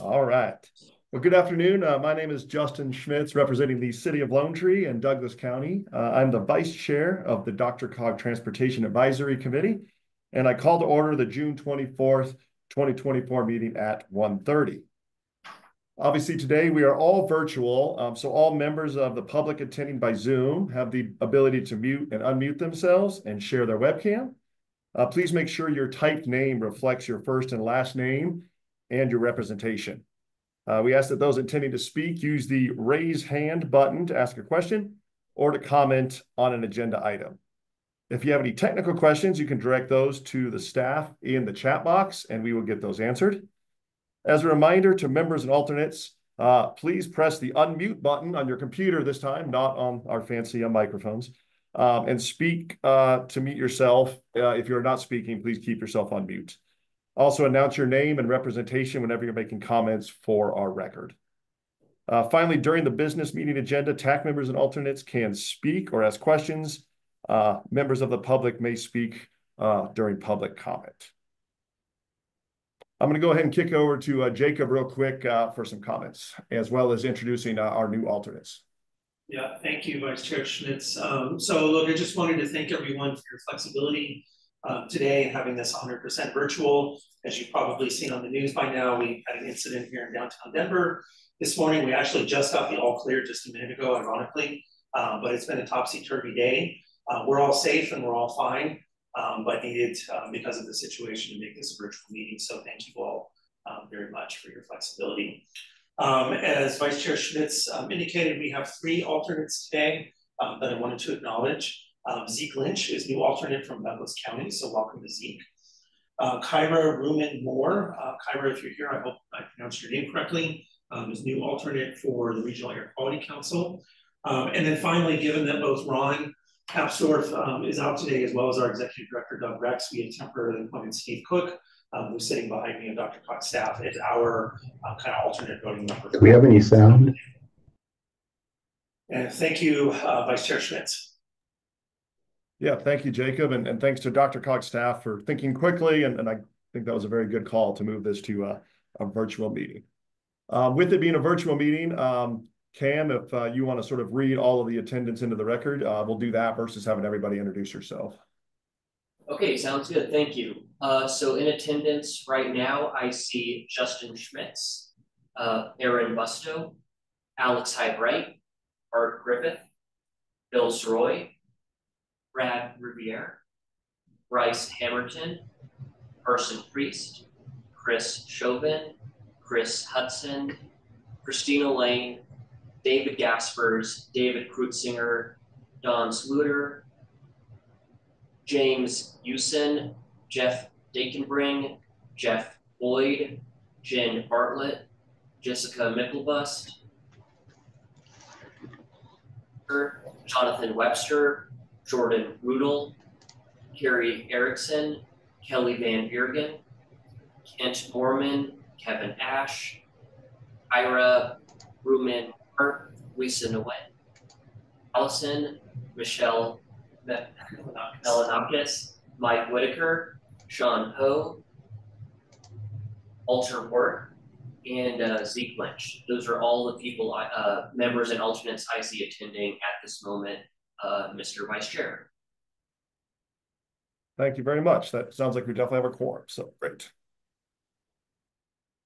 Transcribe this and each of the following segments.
All right. Well, good afternoon. Uh, my name is Justin Schmitz, representing the City of Lone Tree and Douglas County. Uh, I'm the Vice Chair of the DRCOG Transportation Advisory Committee, and I call to order the June 24th, 2024 meeting at 1.30. Obviously, today we are all virtual, um, so all members of the public attending by Zoom have the ability to mute and unmute themselves and share their webcam. Uh, please make sure your typed name reflects your first and last name and your representation. Uh, we ask that those intending to speak use the raise hand button to ask a question or to comment on an agenda item. If you have any technical questions, you can direct those to the staff in the chat box and we will get those answered. As a reminder to members and alternates, uh, please press the unmute button on your computer this time, not on our fancy uh, microphones, um, and speak uh, to mute yourself. Uh, if you're not speaking, please keep yourself on mute. Also announce your name and representation whenever you're making comments for our record. Uh, finally, during the business meeting agenda, TAC members and alternates can speak or ask questions. Uh, members of the public may speak uh, during public comment. I'm going to go ahead and kick over to uh, Jacob real quick uh, for some comments, as well as introducing uh, our new alternates. Yeah, thank you, Vice Chair Schmitz. Um, so look, I just wanted to thank everyone for your flexibility uh, today and having this 100% virtual. As you've probably seen on the news by now, we had an incident here in downtown Denver. This morning, we actually just got the all clear just a minute ago, ironically, um, but it's been a topsy-turvy day. Uh, we're all safe and we're all fine, um, but needed um, because of the situation to make this a virtual meeting. So thank you all um, very much for your flexibility. Um, as Vice Chair Schmitz um, indicated, we have three alternates today that I wanted to acknowledge. Zeke Lynch is new alternate from Douglas County, so welcome to Zeke uh, Kyra Ruman Moore. Uh, Kyra, if you're here, I hope I pronounced your name correctly, um, is new alternate for the Regional Air Quality Council. Um, and then finally, given that both Ron Papsdorf um, is out today, as well as our Executive Director, Doug Rex, we have temporarily appointed Steve Cook, um, who's sitting behind me and DRCOG staff as our uh, kind of alternate voting member. Do we have any sound? And thank you, uh, Vice Chair Schmitz. Yeah, thank you, Jacob, and, and thanks to DRCOG staff for thinking quickly, and, and I think that was a very good call to move this to a, a virtual meeting. Uh, with it being a virtual meeting, um, Cam, if uh, you want to sort of read all of the attendance into the record, uh, we'll do that versus having everybody introduce yourself. Okay, sounds good. Thank you. Uh, so in attendance right now, I see Justin Schmitz, uh, Aaron Busto, Alex Hyde Art Griffith, Bill Sroy, Brad Riviere, Bryce Hammerton, Carson Priest, Chris Chauvin, Chris Hudson, Christina Lane, David Gaspers, David Krutsinger, Don Sluter, James Usen, Jeff Dakenbring, Jeff Boyd, Jen Bartlett, Jessica Micklebust, Jonathan Webster, Jordan Rudel, Carrie Erickson, Kelly Van Viergen, Kent Moorman, Kevin Ash, Ira Ruman Hart, Lisa Nguyen, Allison, Michelle Melanakis, Mike Whitaker, Sean Poe, Alter Work, and uh, Zeke Lynch. Those are all the people, uh, members and alternates I see attending at this moment uh, Mr. Vice Chair. Thank you very much. That sounds like we definitely have a quorum, so great.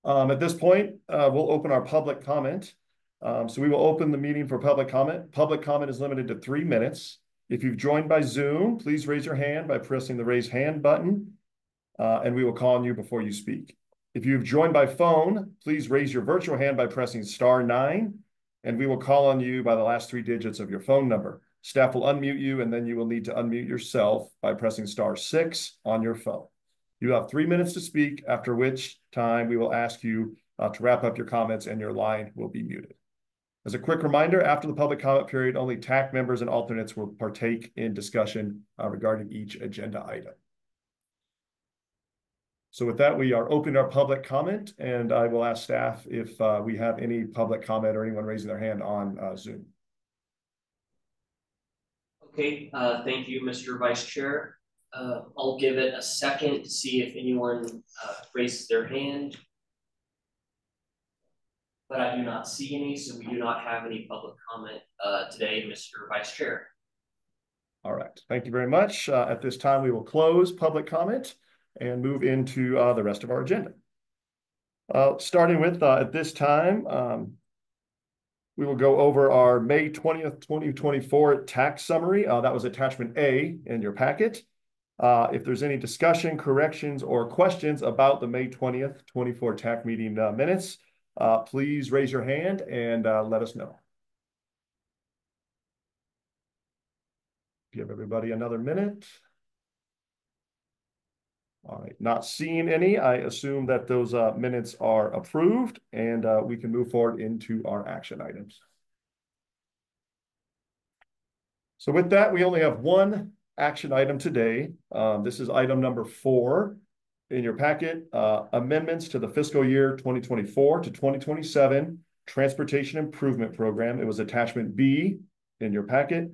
Um, at this point, uh, we'll open our public comment. Um, so we will open the meeting for public comment. Public comment is limited to three minutes. If you've joined by Zoom, please raise your hand by pressing the raise hand button, uh, and we will call on you before you speak. If you've joined by phone, please raise your virtual hand by pressing star nine, and we will call on you by the last three digits of your phone number. Staff will unmute you, and then you will need to unmute yourself by pressing star six on your phone. You have three minutes to speak, after which time we will ask you uh, to wrap up your comments and your line will be muted. As a quick reminder, after the public comment period, only TAC members and alternates will partake in discussion uh, regarding each agenda item. So with that, we are opening our public comment, and I will ask staff if uh, we have any public comment or anyone raising their hand on uh, Zoom. Okay, uh, thank you, Mr. Vice Chair. Uh, I'll give it a second to see if anyone uh, raises their hand. But I do not see any, so we do not have any public comment uh, today, Mr. Vice Chair. All right, thank you very much. Uh, at this time, we will close public comment and move into uh, the rest of our agenda. Starting with at this time, um, we will go over our May twentieth, twenty twenty-four TAC summary. Uh, that was attachment A in your packet. Uh, if there's any discussion, corrections, or questions about the May twentieth, twenty-four TAC meeting uh, minutes, uh, please raise your hand and uh, let us know. Give everybody another minute. All right, not seeing any, I assume that those uh, minutes are approved and uh, we can move forward into our action items. So with that, we only have one action item today. Um, this is item number four in your packet, uh, amendments to the fiscal year twenty twenty-four to twenty twenty-seven Transportation Improvement Program. It was attachment B in your packet.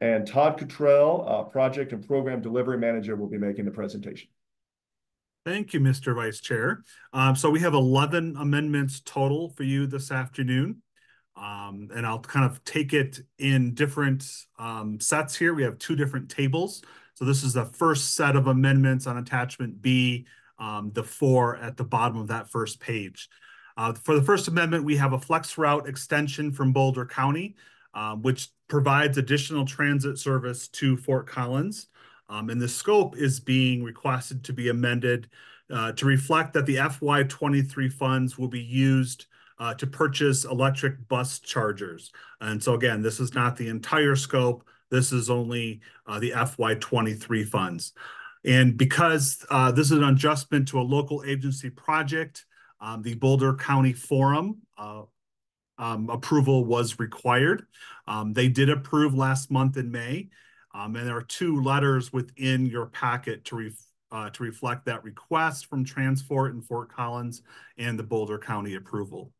And Todd Cottrell, uh, Project and Program Delivery Manager, will be making the presentation. Thank you, Mr. Vice Chair. Um, so we have eleven amendments total for you this afternoon. Um, and I'll kind of take it in different um, sets here. We have two different tables. So this is the first set of amendments on attachment B, um, the four at the bottom of that first page. Uh, for the first amendment, we have a flex route extension from Boulder County, uh, which provides additional transit service to Fort Collins. Um, and the scope is being requested to be amended uh, to reflect that the FY23 funds will be used uh, to purchase electric bus chargers. And so again, this is not the entire scope. This is only uh, the FY23 funds. And because uh, this is an adjustment to a local agency project, um, the Boulder County Forum uh, um, approval was required. Um, they did approve last month in May. Um, and there are two letters within your packet to, ref uh, to reflect that request from Transfort and Fort Collins and the Boulder County approval.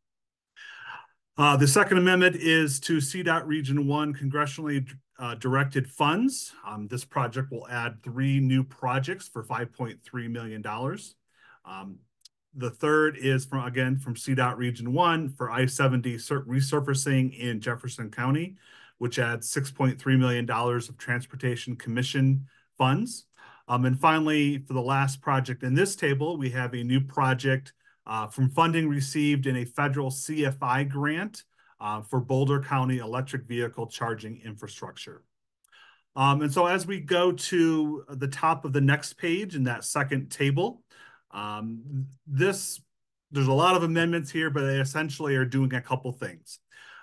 Uh, the second amendment is to CDOT Region 1 congressionally uh, directed funds. Um, this project will add three new projects for $5.3 million. Um, the third is from, again, from CDOT Region 1 for I-70 resurfacing in Jefferson County, which adds $6.3 million of Transportation Commission funds. Um, and finally, for the last project in this table, we have a new project uh, from funding received in a federal CFI grant uh, for Boulder County electric vehicle charging infrastructure. Um, and so as we go to the top of the next page in that second table, um, this, there's a lot of amendments here, but they essentially are doing a couple things.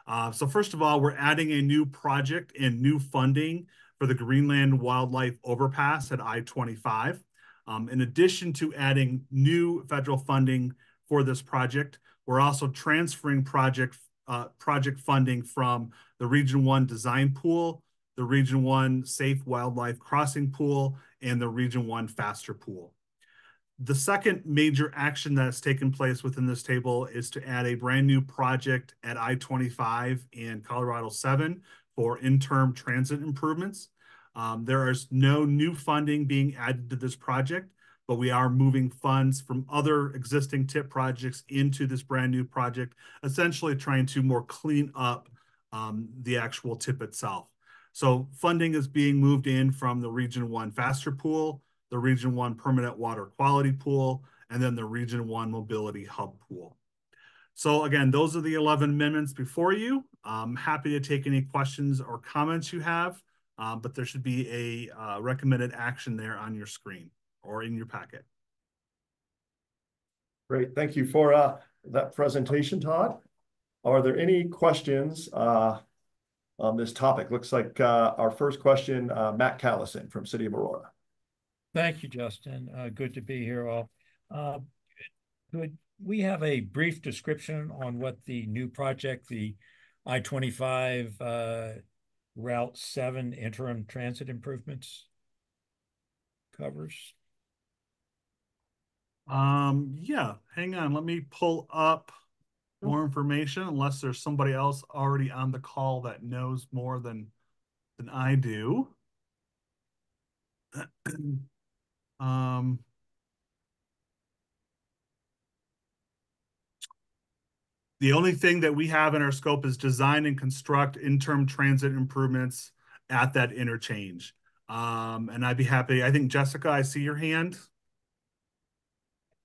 Uh, so first of all, we're adding a new project and new funding for the Greenland Wildlife Overpass at I-25. Um, in addition to adding new federal funding for this project. We're also transferring project uh, project funding from the Region 1 Design Pool, the Region 1 Safe Wildlife Crossing Pool, and the Region 1 Faster Pool. The second major action that has taken place within this table is to add a brand new project at I-25 and Colorado 7 for interim transit improvements. Um, there is no new funding being added to this project but we are moving funds from other existing tip projects into this brand new project, essentially trying to more clean up um, the actual tip itself. So funding is being moved in from the Region 1 Faster Pool, the Region 1 Permanent Water Quality Pool, and then the Region 1 Mobility Hub Pool. So again, those are the 11 amendments before you. I'm happy to take any questions or comments you have, um, but there should be a uh, recommended action there on your screen or in your packet. Great, thank you for uh, that presentation, Todd. Are there any questions uh, on this topic? Looks like uh, our first question, uh, Mac Callison from City of Aurora. Thank you, Justin. Uh, good to be here all. Uh, could we have a brief description on what the new project, the I-25 Route 7 interim transit improvements covers? Um, yeah, hang on. Let me pull up more information unless there's somebody else already on the call that knows more than than I do. um The only thing that we have in our scope is design and construct interim transit improvements at that interchange. Um, and I'd be happy, I think Jessica, I see your hand.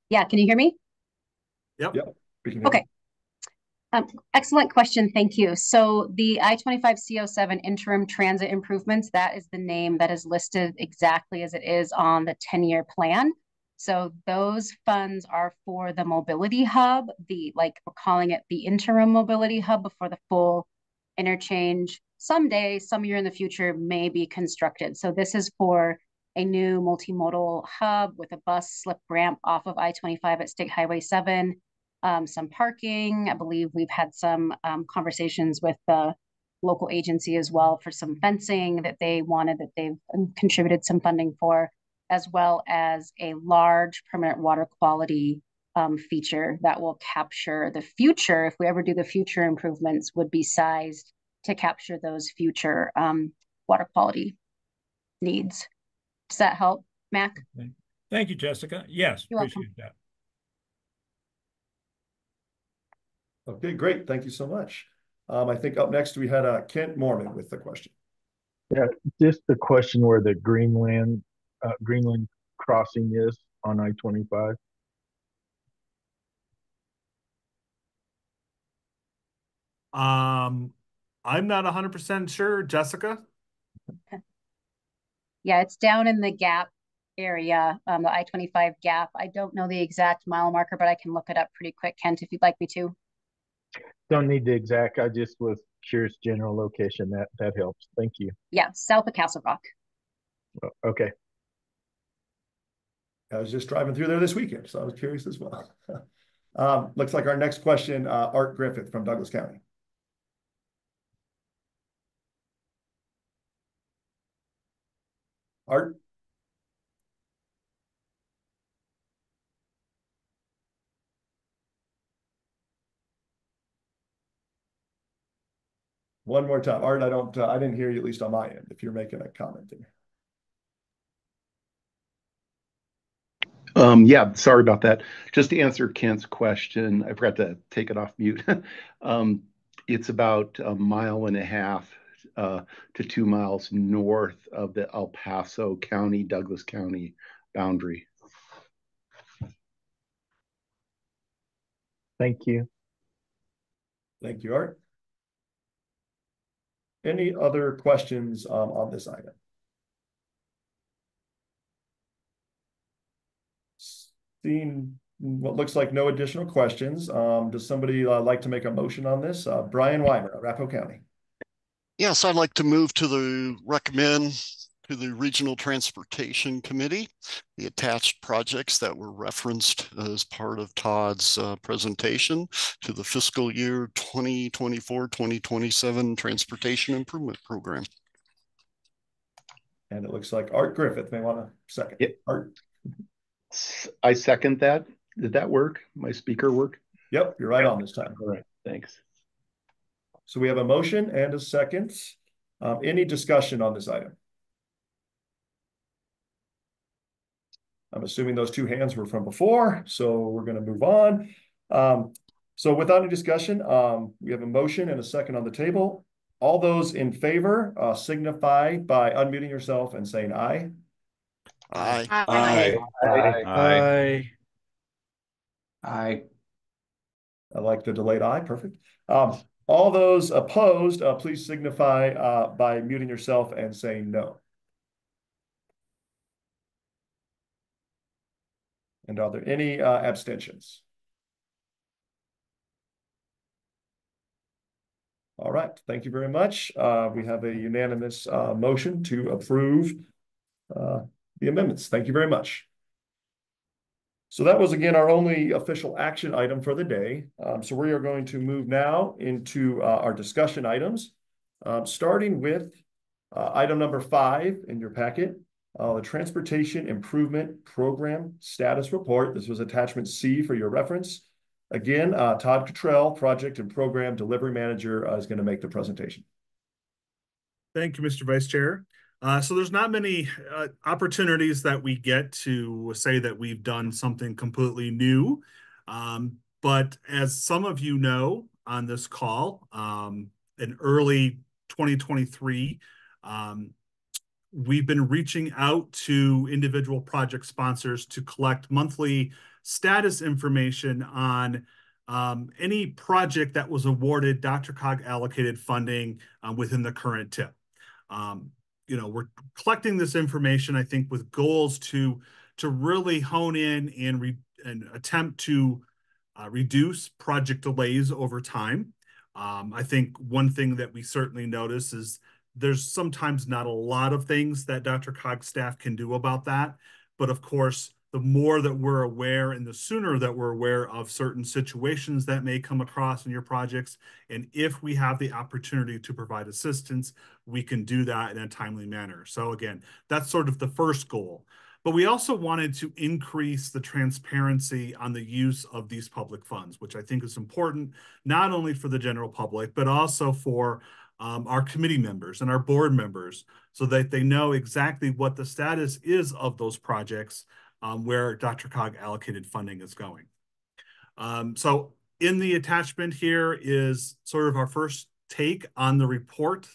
Yeah, can you hear me? Yep. Yep. We can- Okay. Um, excellent question, thank you. So the I twenty-five CO seven interim transit improvements, that is the name that is listed exactly as it is on the ten-year plan. So those funds are for the mobility hub, the, like, we're calling it the interim mobility hub before the full interchange someday, some year in the future may be constructed. So this is for a new multimodal hub with a bus slip ramp off of I twenty-five at State Highway seven. Um, some parking. I believe we've had some um, conversations with the local agency as well for some fencing that they wanted that they've um, contributed some funding for, as well as a large permanent water quality um, feature that will capture the future. If we ever do the future improvements, would be sized to capture those future um, water quality needs. Does that help, Mac? Thank you, Jessica. Yes, You're welcome. appreciate that. Okay, great. Thank you so much. Um, I think up next we had uh, Kent Moorman with the question. Yeah, just the question where the Greenland, uh, Greenland crossing is on I twenty-five. Um, I'm not hundred percent sure, Jessica. Yeah, it's down in the gap area, um, the I twenty-five gap. I don't know the exact mile marker, but I can look it up pretty quick, Kent, if you'd like me to. Don't need the exact, I just was curious general location. That, that helps. Thank you. Yeah, south of Castle Rock. O- Okay. I was just driving through there this weekend, so I was curious as well. Um, looks like our next question, uh, Art Griffith from Douglas County. Art? One more time. Art, I don't, uh, I didn't hear you, at least on my end, if you're making a comment there. Um, yeah, sorry about that. Just to answer Kent's question, I forgot to take it off mute. Um, it's about a mile and a half uh, to two miles north of the El Paso County, Douglas County boundary. Thank you. Thank you, Art. Any other questions um, on this item? Seeing what looks like no additional questions, um, does somebody uh, like to make a motion on this? Uh, Brian Weimer, Arapahoe County. Yes, I'd like to move to the recommend to the Regional Transportation Committee, the attached projects that were referenced as part of Todd's uh, presentation to the fiscal year 2024-2027 Transportation Improvement Program. And it looks like Art Griffith may want to second. Yep. Art, I second that. Did that work? My speaker work? yep, you're right on this time. All right, thanks. So we have a motion and a second. Um, any discussion on this item? I'm assuming those two hands were from before, so we're gonna move on. Um, so without any discussion, um, we have a motion and a second on the table. All those in favor, uh, signify by unmuting yourself and saying aye. Aye. Aye. Aye. Aye. I like the delayed aye, perfect. Um, all those opposed, uh, please signify, uh, by muting yourself and saying no. And are there any, uh, abstentions? All right, thank you very much. Uh, we have a unanimous, uh, motion to approve, uh, the amendments. Thank you very much. So that was again our only official action item for the day. Um, so we are going to move now into uh, our discussion items. Um, starting with uh, item number five in your packet, uh, the Transportation Improvement Program Status Report. This was attachment C for your reference. Again, uh, Todd Cottrell, Project and Program Delivery Manager, uh, is going to make the presentation. Thank you, Mr. Vice Chair. Uh, so there's not many uh, opportunities that we get to say that we've done something completely new. Um, but as some of you know on this call, um, in early 2023, um, we've been reaching out to individual project sponsors to collect monthly status information on um, any project that was awarded DRCOG allocated funding uh, within the current tip. Um, you know, we're collecting this information, I think, with goals to to really hone in and re and attempt to uh, reduce project delays over time. Um, I think one thing that we certainly notice is there's sometimes not a lot of things that DRCOG staff can do about that. But of course, the more that we're aware and the sooner that we're aware of certain situations that may come across in your projects, and if we have the opportunity to provide assistance, we can do that in a timely manner. So again, that's sort of the first goal. But we also wanted to increase the transparency on the use of these public funds, which I think is important, not only for the general public, but also for um, our committee members and our board members so that they know exactly what the status is of those projects um, where DRCOG allocated funding is going. Um, so in the attachment here is sort of our first take on the report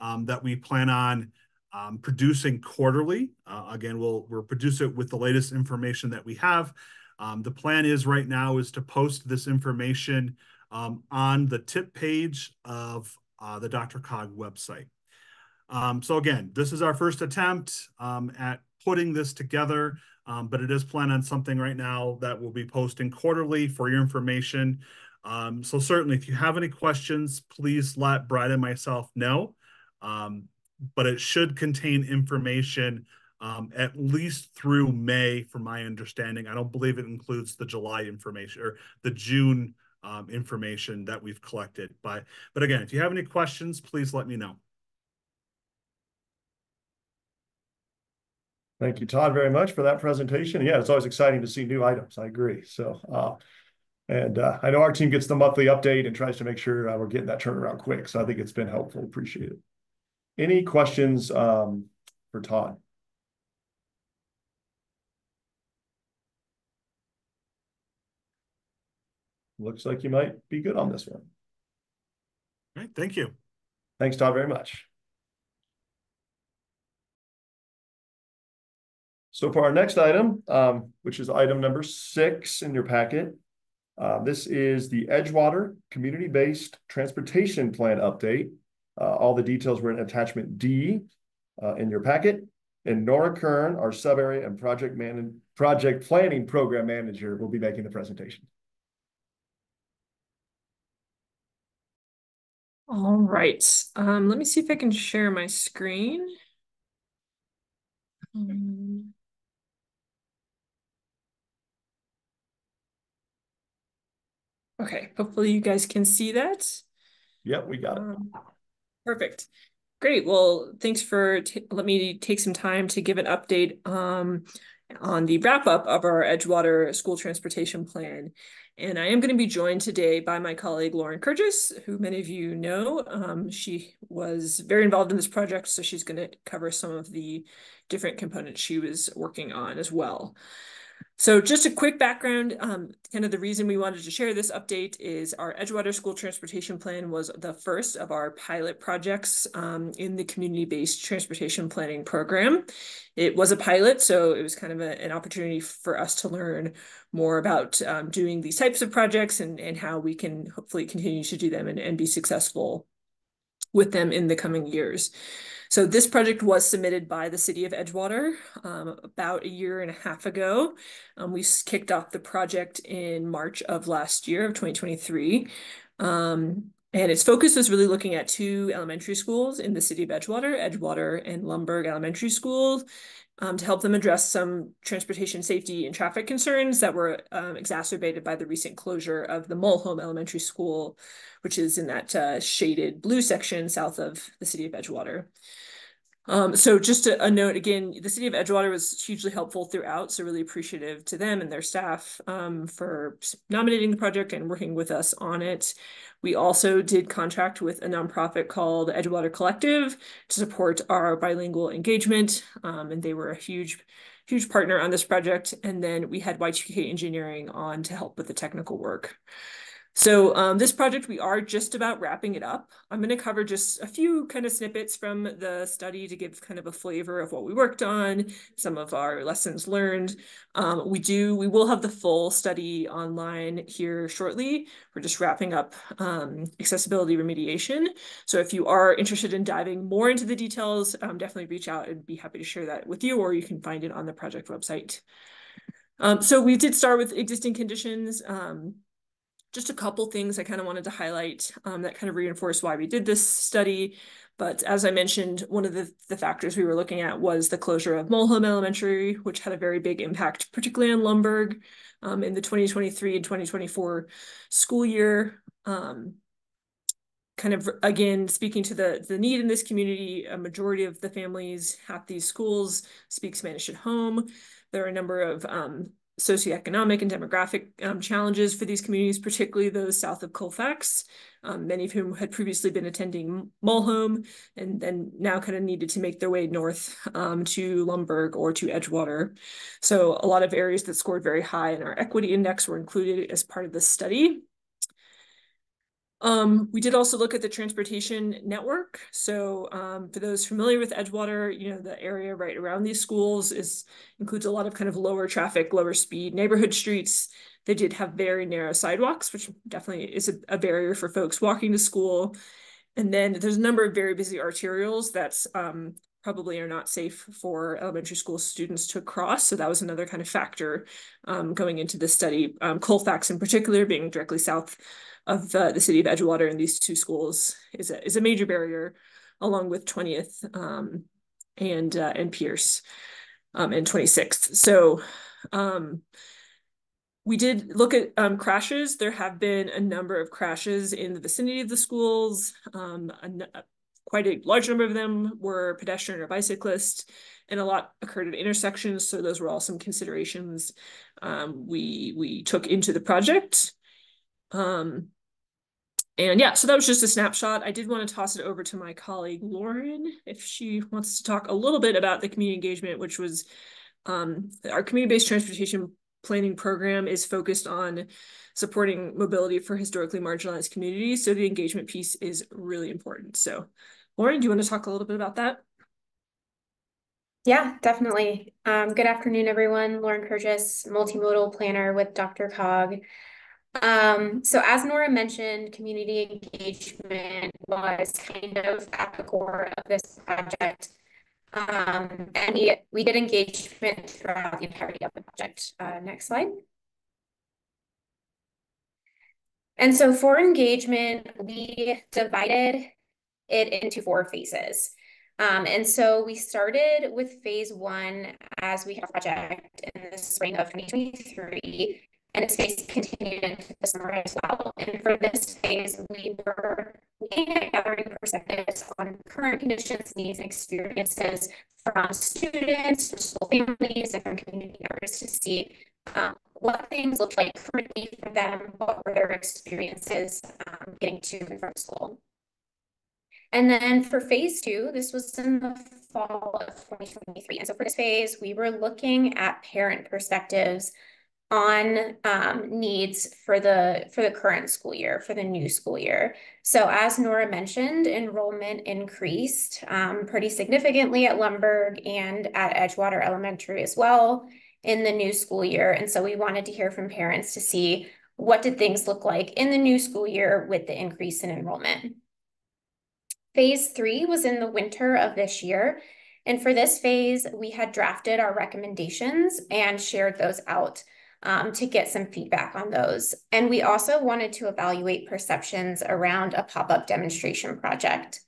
um, that we plan on um, producing quarterly. Uh, again, we'll, we'll produce it with the latest information that we have. Um, the plan is right now is to post this information um, on the tip page of uh, the DRCOG website. Um, so again, this is our first attempt um, at putting this together, um, but it is planned on something right now that we'll be posting quarterly for your information. Um, so certainly, if you have any questions, please let Brad and myself know. Um, but it should contain information um, at least through May, from my understanding. I don't believe it includes the July information or the June um, information that we've collected. But, but again, if you have any questions, please let me know. Thank you, Todd, very much for that presentation. Yeah, it's always exciting to see new items. I agree. So, uh, and uh, I know our team gets the monthly update and tries to make sure uh, we're getting that turnaround quick. So I think it's been helpful. Appreciate it. Any questions um, for Todd? Looks like you might be good on this one. All right, thank you. Thanks, Todd, very much. So for our next item, um, which is item number six in your packet, uh, this is the Edgewater Community-Based Transportation Plan update. Uh, all the details were in attachment D uh, in your packet. And Nora Kern, our sub-area and project man project planning program manager, will be making the presentation. All right, um, let me see if I can share my screen. Um, okay, hopefully you guys can see that. Yep, we got it. Um, perfect. Great. Well, thanks for let me take some time to give an update um, on the wrap up of our Edgewater school transportation plan. And I am going to be joined today by my colleague Lauren Kurgis, who many of you know. Um, she was very involved in this project, so she's going to cover some of the different components she was working on as well. So just a quick background, um, kind of the reason we wanted to share this update is our Edgewater School Transportation Plan was the first of our pilot projects um, in the community-based transportation planning program. It was a pilot, so it was kind of a, an opportunity for us to learn more about um, doing these types of projects and, and how we can hopefully continue to do them and, and be successful with them in the coming years. So this project was submitted by the city of Edgewater um, about a year and a half ago. Um, we kicked off the project in March of last year of 2023. Um, and its focus was really looking at two elementary schools in the city of Edgewater, Edgewater and Lumberg Elementary Schools, um, to help them address some transportation safety and traffic concerns that were um, exacerbated by the recent closure of the Molholm Elementary School, which is in that uh, shaded blue section south of the city of Edgewater. Um, so just a, a, note again, the city of Edgewater was hugely helpful throughout, so really appreciative to them and their staff um, for nominating the project and working with us on it. We also did contract with a nonprofit called Edgewater Collective to support our bilingual engagement, um, and they were a huge huge partner on this project. And then we had Y2K Engineering on to help with the technical work. So um, this project, we are just about wrapping it up. I'm going to cover just a few kind of snippets from the study to give kind of a flavor of what we worked on, some of our lessons learned. Um, we do, we will have the full study online here shortly. We're just wrapping up um, accessibility remediation. So if you are interested in diving more into the details, um, definitely reach out and be happy to share that with you, or you can find it on the project website. Um, so we did start with existing conditions. Just a couple things I kind of wanted to highlight um, that kind of reinforce why we did this study. But as I mentioned, one of the, the factors we were looking at was the closure of Molholm Elementary, which had a very big impact, particularly on Lumberg um, in the 2023 and 2024 school year. Um, kind of, again, speaking to the, the need in this community, a majority of the families at these schools speak Spanish at home. There are a number of um, socioeconomic and demographic um, challenges for these communities, particularly those south of Colfax, um, many of whom had previously been attending Molholm and then now kind of needed to make their way north um, to Lumberg or to Edgewater. So a lot of areas that scored very high in our equity index were included as part of the study. Um, we did also look at the transportation network. So um, for those familiar with Edgewater, you know, the area right around these schools is includes a lot of kind of lower traffic, lower speed neighborhood streets. They did have very narrow sidewalks, which definitely is a, a barrier for folks walking to school. And then there's a number of very busy arterials that's um, probably are not safe for elementary school students to cross. So that was another kind of factor um, going into this study. Um, Colfax in particular being directly south of uh, the city of Edgewater and these two schools is a, is a major barrier along with 20th um, and uh, and Pierce um, and 26th. So um, we did look at um, crashes. There have been a number of crashes in the vicinity of the schools. Um, a, quite a large number of them were pedestrian or bicyclist, and a lot occurred at intersections. So those were all some considerations um, we we took into the project. Um, and yeah, so that was just a snapshot. I did want to toss it over to my colleague Lauren if she wants to talk a little bit about the community engagement, which was um, our community-based transportation planning program is focused on supporting mobility for historically marginalized communities. So the engagement piece is really important. So Lauren, do you want to talk a little bit about that? Yeah, definitely. Um, good afternoon, everyone. Lauren Kurgis, multimodal planner with DRCOG. Um, so as Nora mentioned, community engagement was kind of at the core of this project. Um, and we, we did engagement throughout the entirety of the project. Uh, next slide. And so for engagement, we divided it into four phases. Um, and so we started with phase one as we had a project in the spring of 2023 and this phase continued into the summer as well. And for this phase, we were gathering perspectives on current conditions, needs, and experiences from students, from school families, and from community members to see um, what things look like currently for them, what were their experiences um, getting to and from school. And then for phase two, this was in the fall of 2023. And so for this phase, we were looking at parent perspectives on um, needs for the for the current school year for the new school year. So as nora mentioned enrollment increased um, pretty significantly at lumberg and at edgewater elementary as well in the new school year. And so we wanted to hear from parents to see what did things look like in the new school year with the increase in enrollment phase three was in the winter of this year and for this phase we had drafted our recommendations and shared those out um, to get some feedback on those. And we also wanted to evaluate perceptions around a pop-up demonstration project.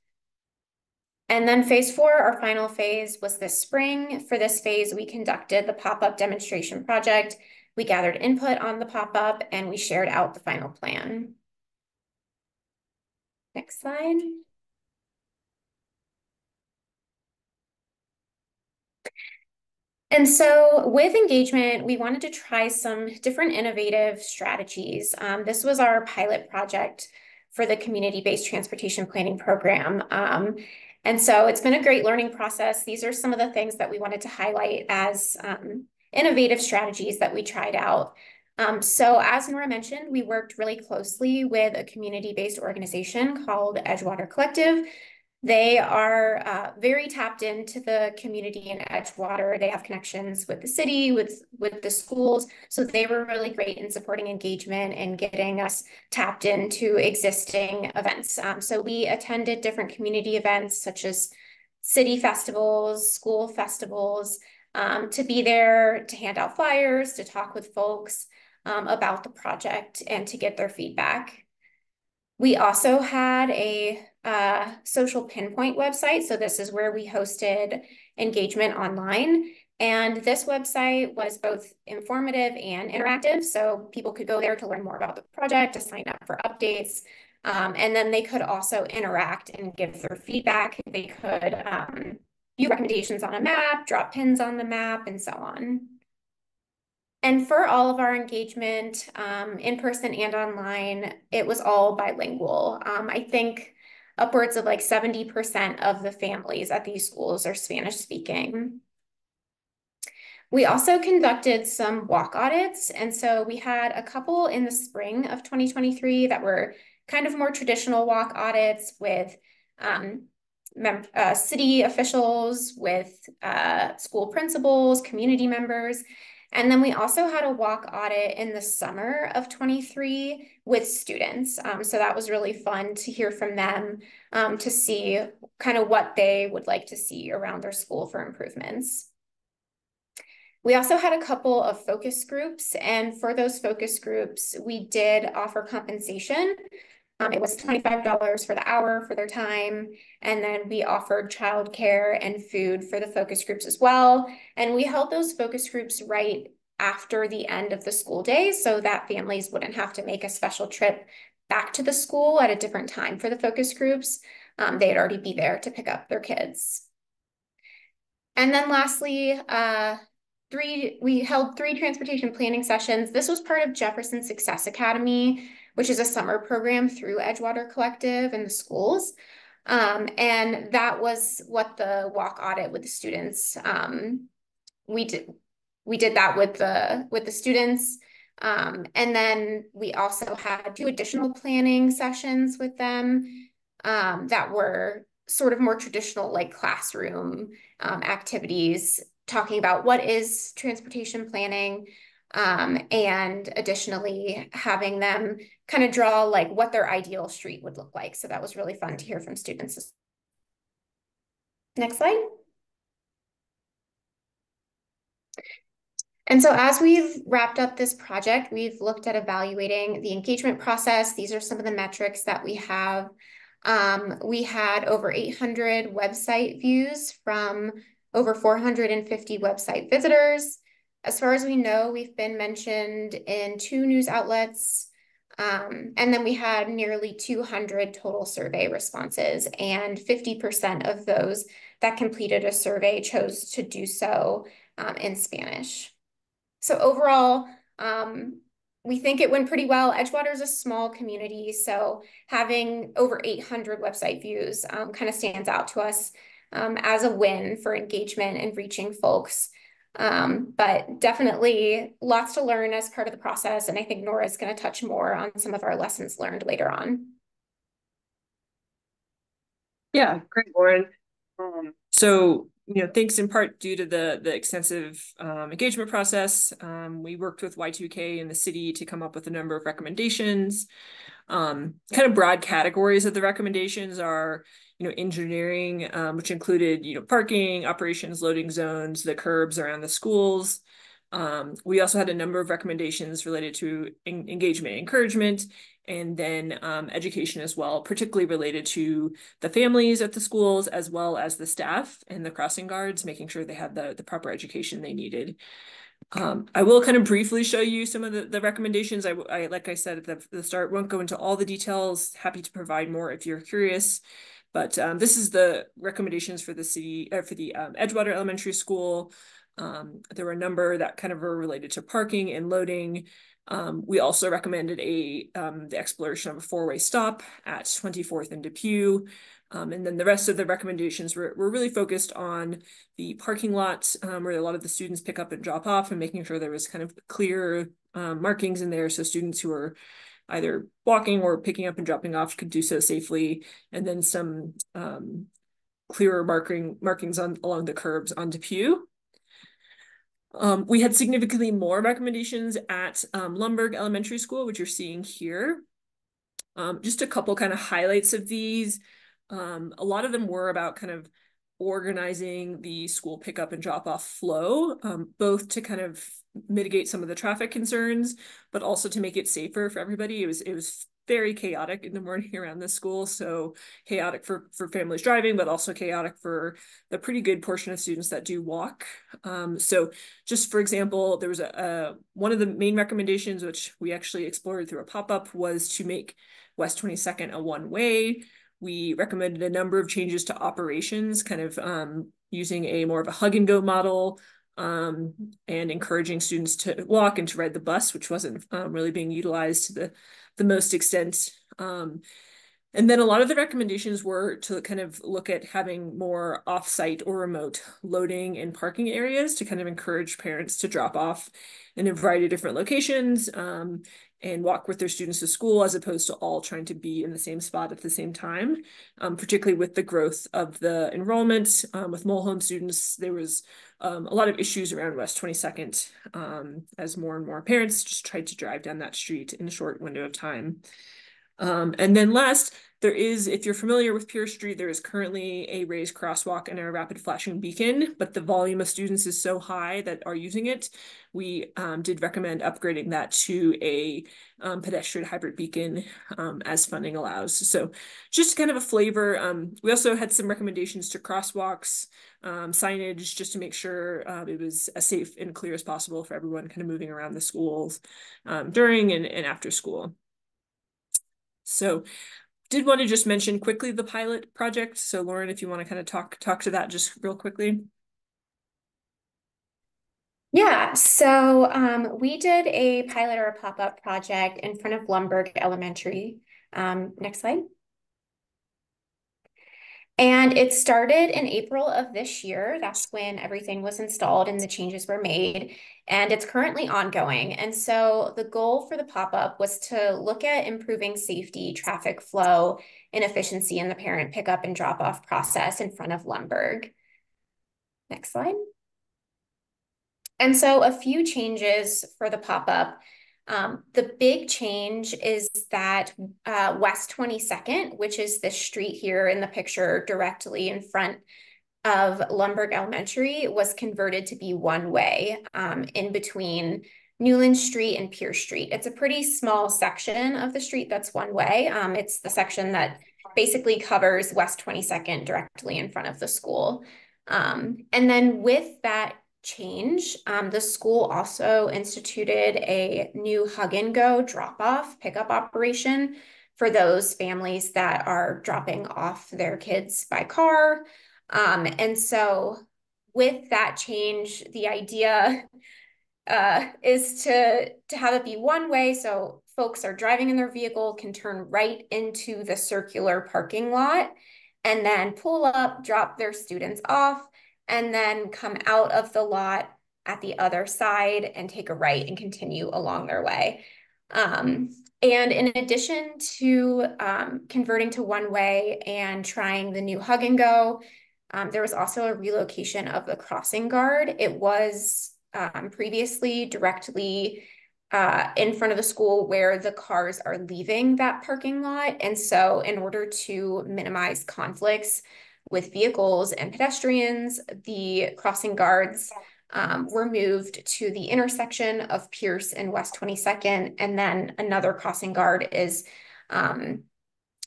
And then phase four, our final phase was this spring. For this phase, we conducted the pop-up demonstration project. We gathered input on the pop-up and we shared out the final plan. Next slide. And so with engagement, we wanted to try some different innovative strategies. Um, this was our pilot project for the community-based transportation planning program. Um, And so it's been a great learning process. These are some of the things that we wanted to highlight as um, innovative strategies that we tried out. Um, so as Nora mentioned, we worked really closely with a community-based organization called Edgewater Collective. They are uh, very tapped into the community in Edgewater. They have connections with the city, with, with the schools. So they were really great in supporting engagement and getting us tapped into existing events. Um, so we attended different community events such as city festivals, school festivals, um, to be there, to hand out flyers, to talk with folks um, about the project and to get their feedback. We also had a uh, social pinpoint website. So this is where we hosted engagement online. And this website was both informative and interactive. So people could go there to learn more about the project, to sign up for updates. Um, and then they could also interact and give their feedback. They could um, view recommendations on a map, drop pins on the map, and so on. And for all of our engagement, um, in person and online, it was all bilingual. Um, I think upwards of like 70% of the families at these schools are Spanish speaking. We also conducted some walk audits. And so we had a couple in the spring of 2023 that were kind of more traditional walk audits with um, uh, city officials, with uh, school principals, community members. And then we also had a walk audit in the summer of 23 with students. Um, so that was really fun to hear from them, um, to see kind of what they would like to see around their school for improvements. We also had a couple of focus groups, and for those focus groups, we did offer compensation. Um, it was $25 for the hour for their time. And then we offered childcare and food for the focus groups as well. And we held those focus groups right after the end of the school day so that families wouldn't have to make a special trip back to the school at a different time for the focus groups. Um, they'd already be there to pick up their kids. And then lastly, uh, three we held three transportation planning sessions. This was part of Jefferson Success Academy which is a summer program through Edgewater Collective and the schools. Um, and that was what the walk audit with the students. Um, we did we did that with the with the students. Um, and then we also had two additional planning sessions with them um, that were sort of more traditional, like classroom um, activities, talking about what is transportation planning, um, and additionally having them kind of draw like what their ideal street would look like. So that was really fun to hear from students. Next slide. And so as we've wrapped up this project, we've looked at evaluating the engagement process. These are some of the metrics that we have. Um, we had over 800 website views from over 450 website visitors. As far as we know, we've been mentioned in two news outlets. Um, and then we had nearly 200 total survey responses, and 50% of those that completed a survey chose to do so um, in Spanish. So overall, um, we think it went pretty well. Edgewater is a small community, so having over 800 website views um, kind of stands out to us um, as a win for engagement and reaching folks. Um, but definitely lots to learn as part of the process. And I think Nora is going to touch more on some of our lessons learned later on. Yeah, great, Lauren. Um, so, you know, thanks in part due to the the extensive um, engagement process. Um, we worked with Y2K and the city to come up with a number of recommendations. Um, kind of broad categories of the recommendations are, you know, engineering, um, which included, you know, parking, operations, loading zones, the curbs around the schools. Um, we also had a number of recommendations related to en engagement encouragement and then um, education as well, particularly related to the families at the schools as well as the staff and the crossing guards, making sure they had the, the proper education they needed. Um, I will kind of briefly show you some of the, the recommendations. I, I, like I said at the, the start, won't go into all the details. Happy to provide more if you're curious. But um, this is the recommendations for the city, uh, for the um, Edgewater Elementary School. Um, there were a number that kind of were related to parking and loading. Um, we also recommended a um, the exploration of a four-way stop at 24th and Depew. Um, and then the rest of the recommendations were, were really focused on the parking lot um, where a lot of the students pick up and drop off and making sure there was kind of clear um, markings in there so students who are either walking or picking up and dropping off could do so safely. And then some clearer marking markings on along the curbs on Depew. Um, we had significantly more recommendations at um, Lumberg Elementary School, which you're seeing here. Um, just a couple kind of highlights of these. Um, a lot of them were about kind of organizing the school pickup and drop off flow, um, both to kind of mitigate some of the traffic concerns, but also to make it safer for everybody. It was it was very chaotic in the morning around the school. So chaotic for, for families driving, but also chaotic for the pretty good portion of students that do walk. Um, so just for example, there was a, a, one of the main recommendations, which we actually explored through a pop-up was to make West 22nd a one-way. We recommended a number of changes to operations, kind of um, using a more of a hug and go model, um, and encouraging students to walk and to ride the bus, which wasn't um, really being utilized to the, the most extent. Um, and then a lot of the recommendations were to kind of look at having more offsite or remote loading and parking areas to kind of encourage parents to drop off in a variety of different locations um, and walk with their students to school as opposed to all trying to be in the same spot at the same time, um, particularly with the growth of the enrollment um, with Molholm students. There was um, a lot of issues around West 22nd um, as more and more parents just tried to drive down that street in a short window of time. Um, and then last, there is, if you're familiar with Pierce Street, there is currently a raised crosswalk and a rapid flashing beacon, but the volume of students is so high that are using it. We um, did recommend upgrading that to a um, pedestrian hybrid beacon um, as funding allows. So just kind of a flavor. Um, we also had some recommendations to crosswalks, um, signage, just to make sure uh, it was as safe and clear as possible for everyone kind of moving around the schools during and, and after school. So did want to just mention quickly the pilot project. So Lauren, if you want to kind of talk talk to that just real quickly. Yeah, so um, we did a pilot or a pop-up project in front of Lumberg Elementary. Um, next slide. And it started in April of this year. That's when everything was installed and the changes were made. And it's currently ongoing. And so the goal for the pop-up was to look at improving safety, traffic flow, and efficiency in the parent pickup and drop-off process in front of Lumberg. Next slide. And so a few changes for the pop-up. Um, the big change is that uh, West 22nd, which is the street here in the picture directly in front of Lumberg Elementary, was converted to be one way um, in between Newland Street and Pierce Street. It's a pretty small section of the street that's one way. Um, it's the section that basically covers West 22nd directly in front of the school. Um, and then with that change. Um, the school also instituted a new hug and go drop off pickup operation for those families that are dropping off their kids by car. Um, and so, with that change, the idea uh, is to, to have it be one way. So, folks are driving in their vehicle, can turn right into the circular parking lot and then pull up, drop their students off and then come out of the lot at the other side and take a right and continue along their way. Um, and in addition to um, converting to one way and trying the new hug and go, um, there was also a relocation of the crossing guard. It was um, previously directly uh, in front of the school where the cars are leaving that parking lot. And so in order to minimize conflicts, with vehicles and pedestrians, the crossing guards um, were moved to the intersection of Pierce and West 22nd, and then another crossing guard is um,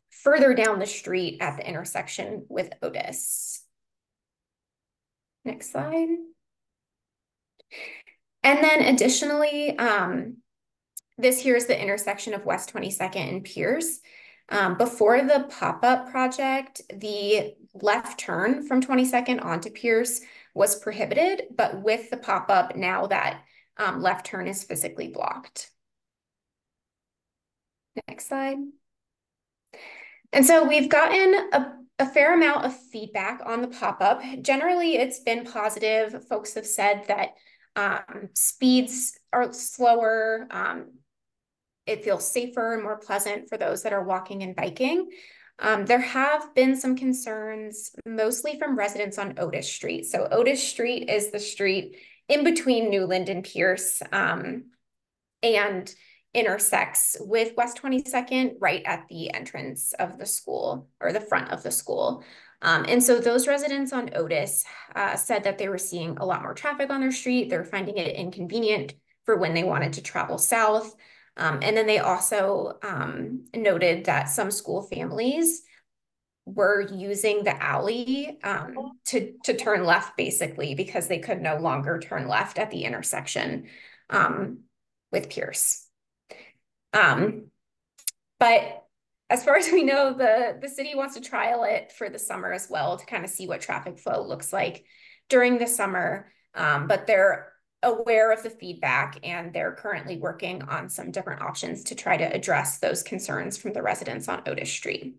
further down the street at the intersection with Otis. Next slide. And then additionally, um, this here is the intersection of West 22nd and Pierce. Um, before the pop-up project, the left turn from 22nd onto Pierce was prohibited, but with the pop-up, now that um, left turn is physically blocked. Next slide. And so we've gotten a a fair amount of feedback on the pop-up. Generally, it's been positive. Folks have said that um, speeds are slower. Um, it feels safer and more pleasant for those that are walking and biking. Um, there have been some concerns, mostly from residents on Otis Street. So Otis Street is the street in between Newland and Pierce um, and intersects with West 22nd right at the entrance of the school or the front of the school. Um, and so those residents on Otis uh, said that they were seeing a lot more traffic on their street. They're finding it inconvenient for when they wanted to travel south. Um, and then they also um, noted that some school families were using the alley um, to, to turn left, basically, because they could no longer turn left at the intersection um, with Pierce. Um, but as far as we know, the, the city wants to trial it for the summer as well to kind of see what traffic flow looks like during the summer. Um, but they're aware of the feedback and they're currently working on some different options to try to address those concerns from the residents on Otis Street.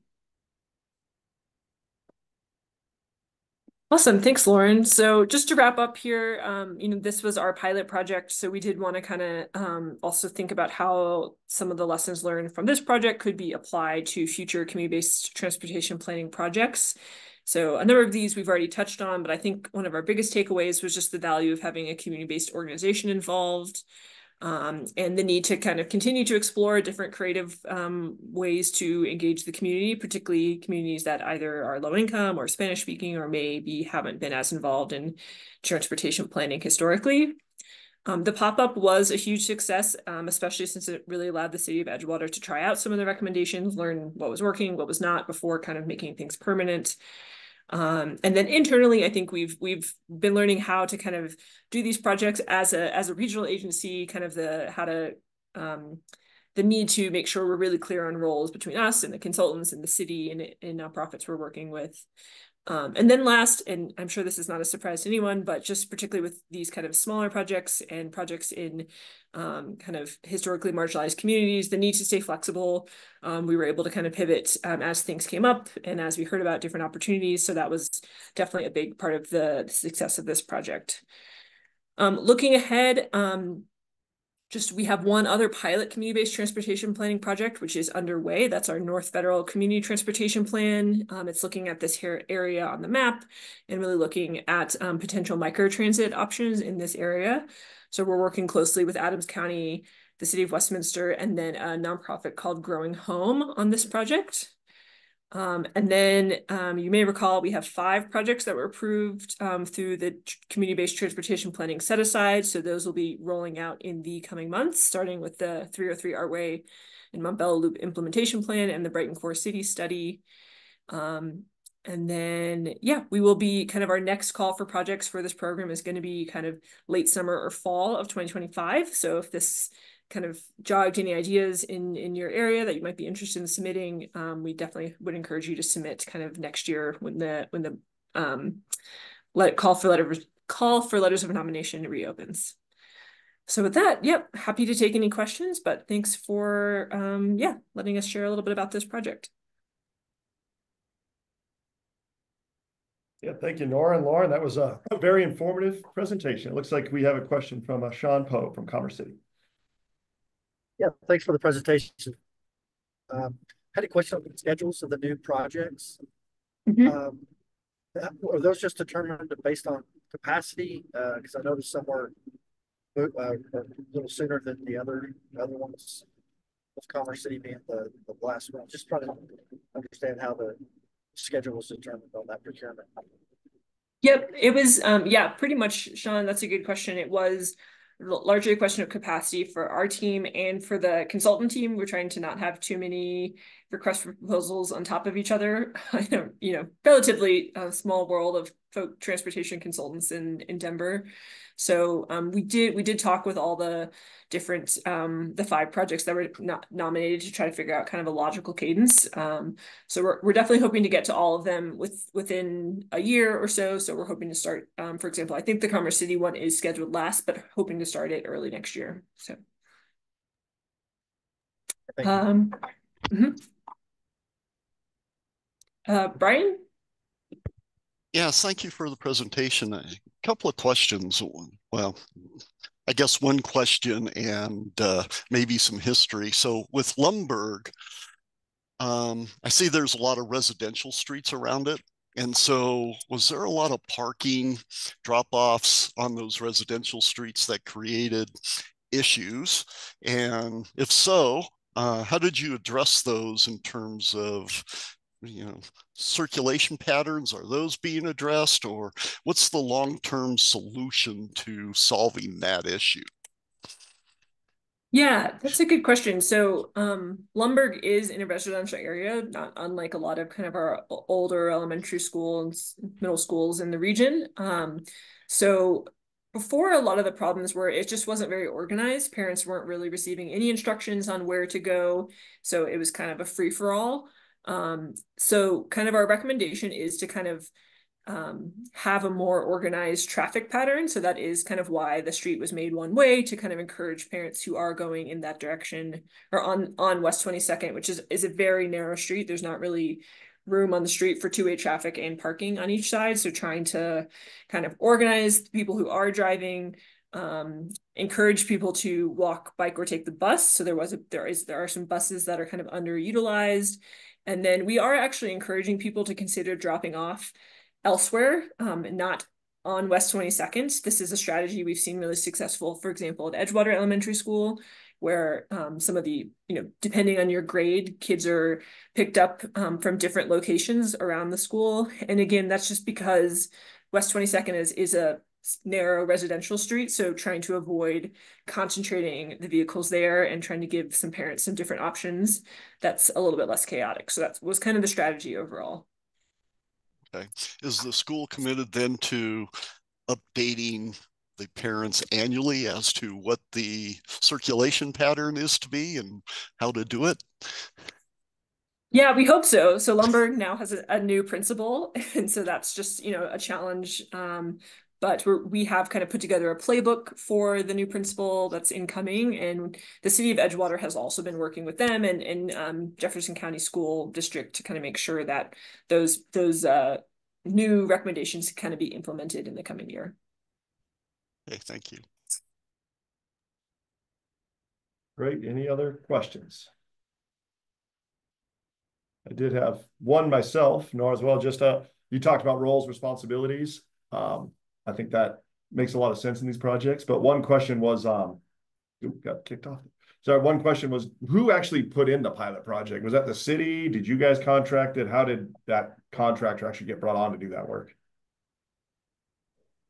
Awesome. Thanks, Lauren. So just to wrap up here, um, you know, this was our pilot project. So we did want to kind of um, also think about how some of the lessons learned from this project could be applied to future community-based transportation planning projects. So a number of these we've already touched on, but I think one of our biggest takeaways was just the value of having a community-based organization involved um, and the need to kind of continue to explore different creative um, ways to engage the community, particularly communities that either are low income or Spanish speaking or maybe haven't been as involved in transportation planning historically. Um, the pop-up was a huge success, um, especially since it really allowed the city of Edgewater to try out some of the recommendations, learn what was working, what was not before kind of making things permanent. Um, and then internally, I think we've we've been learning how to kind of do these projects as a as a regional agency, kind of the how to um, the need to make sure we're really clear on roles between us and the consultants and the city and, and nonprofits we're working with. Um, and then last, and I'm sure this is not a surprise to anyone, but just particularly with these kind of smaller projects and projects in um, kind of historically marginalized communities, the need to stay flexible. Um, we were able to kind of pivot um, as things came up and as we heard about different opportunities. So that was definitely a big part of the success of this project. Um, looking ahead, um, just we have one other pilot community-based transportation planning project, which is underway. That's our North Federal Community Transportation Plan. Um, it's looking at this here area on the map and really looking at um, potential microtransit options in this area. So we're working closely with Adams County, the City of Westminster, and then a nonprofit called Growing Home on this project. Um, and then um, you may recall we have five projects that were approved um, through the community-based transportation planning set aside. So those will be rolling out in the coming months, starting with the 303 Artway and Montbello Loop implementation plan and the Brighton Core City study. Um, and then, yeah, we will be kind of our next call for projects for this program is going to be kind of late summer or fall of 2025. So if this kind of jogged any ideas in in your area that you might be interested in submitting, um, we definitely would encourage you to submit kind of next year when the when the um, let call for letter call for letters of nomination reopens. So with that, yep, happy to take any questions, but thanks for um, yeah letting us share a little bit about this project. Yeah, thank you, Nora and Lauren. That was a, very informative presentation. It looks like we have a question from uh, Sean Poe from Commerce City. Yeah, thanks for the presentation. Um, had a question on the schedules of the new projects. Mm -hmm. um, are those just determined based on capacity? Because uh, I noticed some were uh, a little sooner than the other other ones. Of Commerce City being the, the last one. Just trying to understand how the schedule was determined on that procurement. Yep, it was. Um, yeah, pretty much, Sean. That's a good question. It was largely a question of capacity for our team and for the consultant team. We're trying to not have too many requests for proposals on top of each other. I know, you know, relatively a small world of folk transportation consultants in in Denver. So um, we did we did talk with all the different um, the five projects that were not nominated to try to figure out kind of a logical cadence. Um, so we're we're definitely hoping to get to all of them with within a year or so. So we're hoping to start, um, for example, I think the Commerce City one is scheduled last, but hoping to start it early next year. So. Um, mm -hmm. uh, Brian, Yes, thank you for the presentation. A couple of questions. Well, I guess one question and uh, maybe some history. So with Lumberg, um, I see there's a lot of residential streets around it. And so was there a lot of parking drop-offs on those residential streets that created issues? And if so, uh, how did you address those in terms of you know circulation patterns are those being addressed or what's the long-term solution to solving that issue? Yeah that's a good question. So um lumberg is in a residential area not unlike a lot of kind of our older elementary schools middle schools in the region. Um so before a lot of the problems were it just wasn't very organized. Parents weren't really receiving any instructions on where to go. So it was kind of a free-for-all um, so kind of our recommendation is to kind of um, have a more organized traffic pattern. So that is kind of why the street was made one way to kind of encourage parents who are going in that direction or on, on West 22nd, which is, is a very narrow street. There's not really room on the street for two-way traffic and parking on each side. So trying to kind of organize people who are driving, um, encourage people to walk, bike, or take the bus. So there was a, there is there are some buses that are kind of underutilized, and then we are actually encouraging people to consider dropping off elsewhere, um, not on West 22nd. This is a strategy we've seen really successful, for example, at Edgewater Elementary School, where um, some of the, you know, depending on your grade, kids are picked up um, from different locations around the school. And again, that's just because West 22nd is, is a narrow residential street. So trying to avoid concentrating the vehicles there and trying to give some parents some different options that's a little bit less chaotic. So that was kind of the strategy overall. Okay. Is the school committed then to updating the parents annually as to what the circulation pattern is to be and how to do it? Yeah, we hope so. So Lumberg now has a, a, new principal, and so that's just you know a challenge um, but we have kind of put together a playbook for the new principal that's incoming and the city of edgewater has also been working with them and, and um, jefferson county school district to kind of make sure that those those uh, new recommendations kind of be implemented in the coming year. Okay thank you. Great any other questions? I did have one myself Nora as well just uh you talked about roles responsibilities um, I think that makes a lot of sense in these projects. But one question was, um, got kicked off. Sorry, one question was, who actually put in the pilot project? Was that the city? Did you guys contract it? How did that contractor actually get brought on to do that work?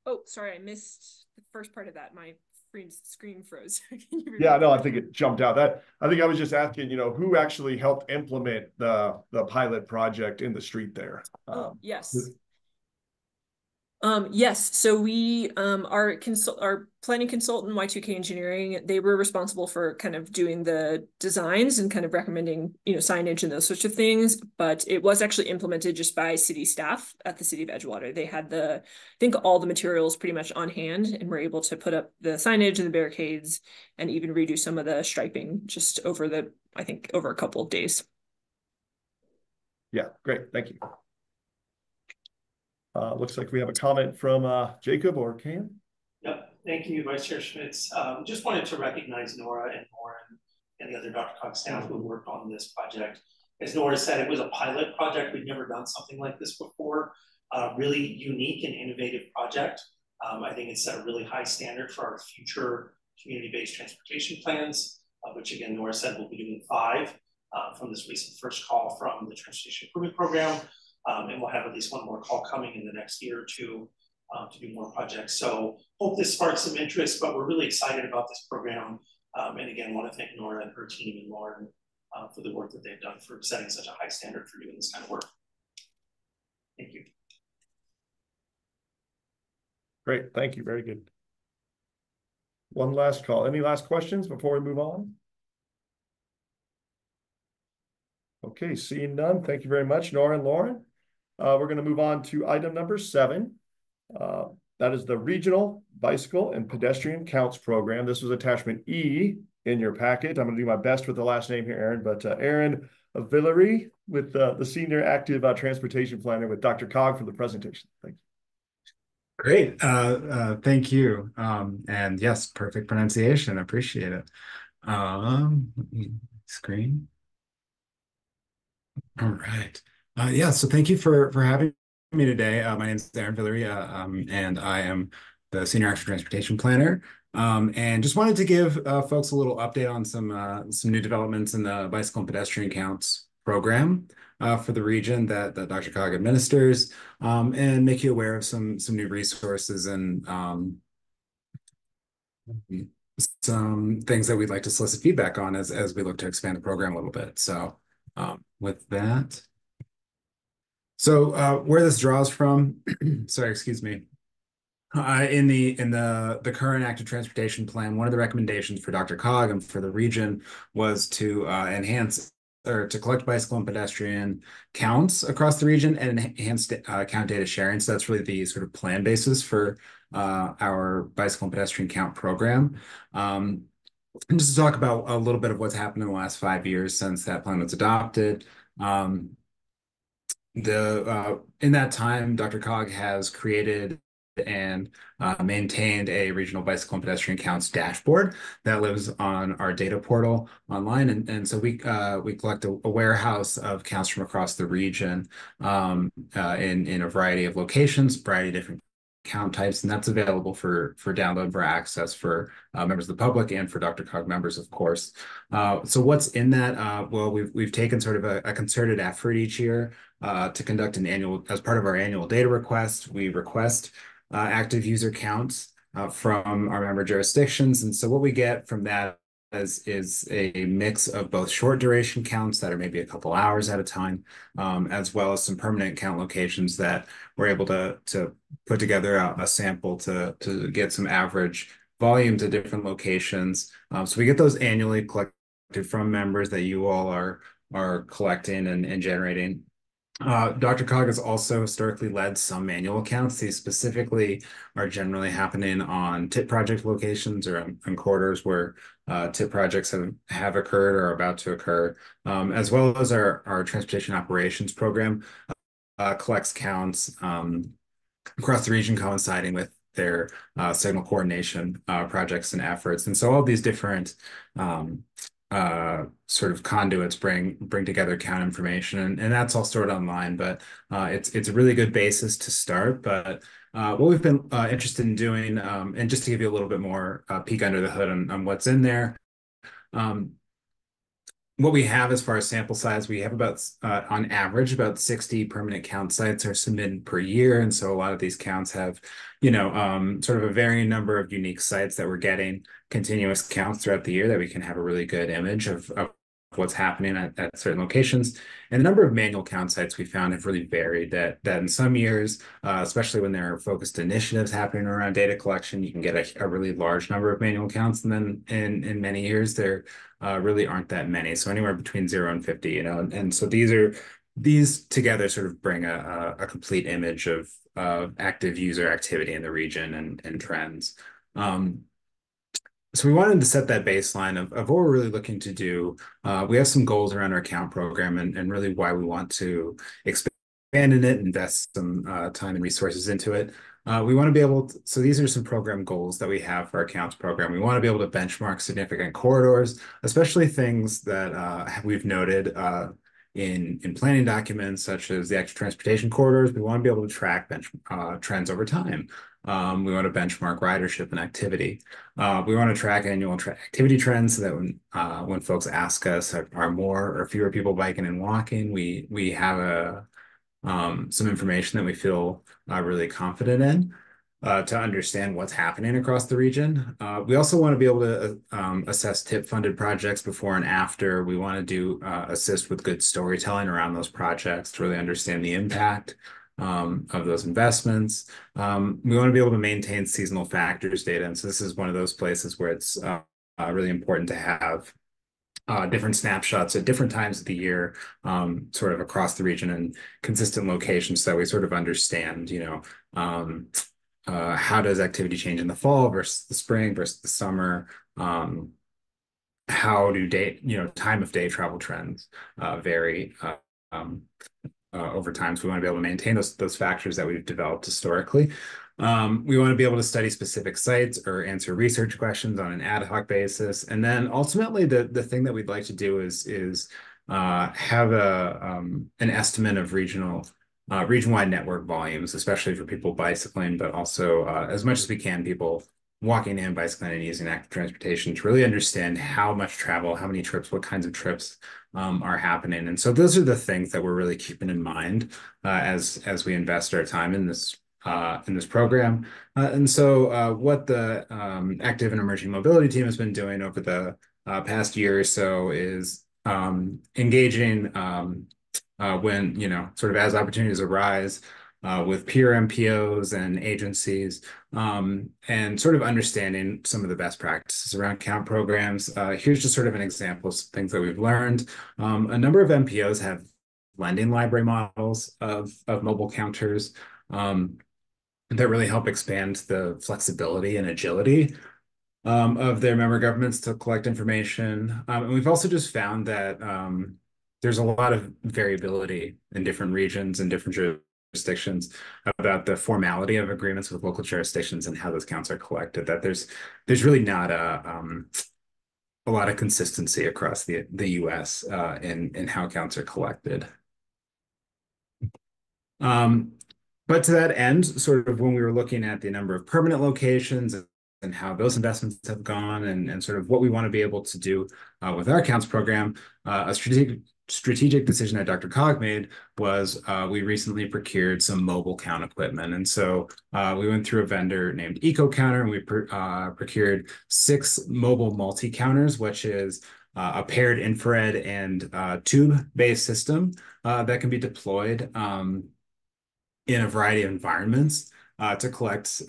Oh, sorry, I missed the first part of that. My screen screen froze. yeah, no, I think it jumped out. That I think I was just asking, you know, who actually helped implement the the pilot project in the street there? Oh, um, yes. Um, yes, so we, um, our consult, our planning consultant, Y2K Engineering, they were responsible for kind of doing the designs and kind of recommending, you know, signage and those sorts of things. But it was actually implemented just by city staff at the city of Edgewater. They had the, I think all the materials pretty much on hand and were able to put up the signage and the barricades and even redo some of the striping just over the, I think, over a couple of days. Yeah, great. Thank you. Uh, looks like we have a comment from uh, Jacob or Cam. Yep. Thank you, Vice Chair Schmitz. Um, just wanted to recognize Nora and Lauren and the other DRCOG staff who worked on this project. As Nora said, it was a pilot project. We've never done something like this before. Uh, really unique and innovative project. Um, I think it set a really high standard for our future community-based transportation plans, uh, which again, Nora said we'll be doing five uh, from this recent first call from the Transportation Improvement Program. Um, and we'll have at least one more call coming in the next year or two um, to do more projects. So hope this sparks some interest, but we're really excited about this program. Um, and again, want to thank Nora and her team and Lauren uh, for the work that they've done for setting such a high standard for doing this kind of work. Thank you. Great, thank you, very good. One last call. Any last questions before we move on? Okay, seeing none, thank you very much, Nora and Lauren. Uh, we're going to move on to item number seven. Uh, that is the Regional Bicycle and Pedestrian Counts Program. This was attachment E in your packet. I'm going to do my best with the last name here, Aaron, but uh, Aaron Villere with the Senior Active uh, Transportation Planner with DRCOG for the presentation. Thank you. Great. Uh, uh, thank you. Um, and yes, perfect pronunciation. Appreciate it. Um, screen. All right. Uh, yeah, so thank you for for having me today. Uh, my name is Aaron Villere, um, and I am the Senior Active Transportation Planner. Um, and just wanted to give uh, folks a little update on some uh, some new developments in the bicycle and pedestrian counts program uh, for the region that, that DRCOG administers, um, and make you aware of some some new resources and um, some things that we'd like to solicit feedback on as as we look to expand the program a little bit. So um, with that. So uh, where this draws from, sorry, excuse me. Uh, in the in the the current active transportation plan, one of the recommendations for DRCOG and for the region was to uh, enhance or to collect bicycle and pedestrian counts across the region and enhance uh, count data sharing. So that's really the sort of plan basis for uh, our bicycle and pedestrian count program. Um, and just to talk about a little bit of what's happened in the last five years since that plan was adopted. Um, the uh, in that time, DRCOG has created and uh, maintained a regional bicycle and pedestrian counts dashboard that lives on our data portal online. And, and so we uh, we collect a, a, warehouse of counts from across the region um, uh, in, in a variety of locations, variety of different count types, and that's available for for download for access for uh, members of the public and for DRCOG members, of course. Uh, so what's in that? Uh, well, we've we've taken sort of a, a concerted effort each year uh, to conduct an annual, as part of our annual data request, we request uh, active user counts uh, from our member jurisdictions. And so what we get from that is, is a mix of both short duration counts that are maybe a couple hours at a time, um, as well as some permanent count locations that we're able to, to put together a, a sample to, to get some average volumes at different locations. Um, so we get those annually collected from members that you all are are collecting and, and generating uh, DRCOG has also historically led some manual accounts. These specifically are generally happening on TIP project locations or on, quarters where uh, TIP projects that have occurred or are about to occur, um, as well as our, our transportation operations program uh, collects counts um, across the region coinciding with their uh, signal coordination uh, projects and efforts. And so all these different um, uh, sort of conduits bring bring together count information, and, and that's all stored online. But uh, it's it's a really good basis to start. But uh, what we've been uh, interested in doing, um, and just to give you a little bit more uh, peek under the hood on, on what's in there, um, what we have as far as sample size, we have about, uh, on average, about 60 permanent count sites are submitted per year. And so a lot of these counts have, you know, um, sort of a varying number of unique sites that we're getting continuous counts throughout the year that we can have a really good image of, of what's happening at, at certain locations. And the number of manual count sites we found have really varied that, that in some years, uh, especially when there are focused initiatives happening around data collection, you can get a, a really large number of manual counts. And then in, in many years, there uh, really aren't that many. So anywhere between zero and 50, you know, and, and so these are, these together sort of bring a, a, a complete image of, of active user activity in the region and, and trends. Um, so we wanted to set that baseline of, of what we're really looking to do. Uh, we have some goals around our account program and, and really why we want to expand in it, invest some uh, time and resources into it. Uh, we want to be able to, so these are some program goals that we have for our accounts program. We want to be able to benchmark significant corridors, especially things that uh, we've noted uh, in, in planning documents, such as the active transportation corridors. We want to be able to track bench, uh, trends over time. Um, we want to benchmark ridership and activity. Uh, we want to track annual tra activity trends so that when uh, when folks ask us are, are, more or fewer people biking and walking, we we have a um, some information that we feel uh, really confident in uh, to understand what's happening across the region. Uh, we also want to be able to um, assess TIP funded projects before and after. We want to do uh, assist with good storytelling around those projects to really understand the impact um, of those investments. Um, we want to be able to maintain seasonal factors data. And so this is one of those places where it's uh, uh, really important to have uh, different snapshots at different times of the year, um, sort of across the region and consistent locations so that we sort of understand, you know, um, how does activity change in the fall versus the spring versus the summer, um, how do day, you know, time of day travel trends vary uh, over time. So we want to be able to maintain those those factors that we've developed historically. Um, we want to be able to study specific sites or answer research questions on an ad hoc basis. And then ultimately, the the thing that we'd like to do is is uh, have a um, an estimate of regional uh, region-wide network volumes, especially for people bicycling, but also uh, as much as we can, people walking and bicycling and using active transportation to really understand how much travel, how many trips, what kinds of trips um, are happening. And so those are the things that we're really keeping in mind uh, as as we invest our time in this uh, in this program. Uh, and so uh, what the um, active and emerging mobility team has been doing over the uh, past year or so is um, engaging um, uh, when, you know, sort of as opportunities arise, uh, with peer MPOs and agencies, um, and sort of understanding some of the best practices around count programs. Uh, here's just sort of an example of things that we've learned. Um, a number of MPOs have lending library models of, of mobile counters um, that really help expand the flexibility and agility um, of their member governments to collect information. Um, and we've also just found that um, there's a lot of variability in different regions and different jurisdictions about the formality of agreements with local jurisdictions and how those counts are collected. That there's there's really not a um, a lot of consistency across the the U.S. Uh, in in how counts are collected. Um, but to that end, sort of when we were looking at the number of permanent locations and how those investments have gone and, and sort of what we want to be able to do uh, with our counts program, uh, a strategic strategic decision that DRCOG made was uh, we recently procured some mobile count equipment. And so uh, we went through a vendor named EcoCounter and we pr uh, procured six mobile multi-counters, which is uh, a paired infrared and uh, tube-based system uh, that can be deployed um, in a variety of environments to collect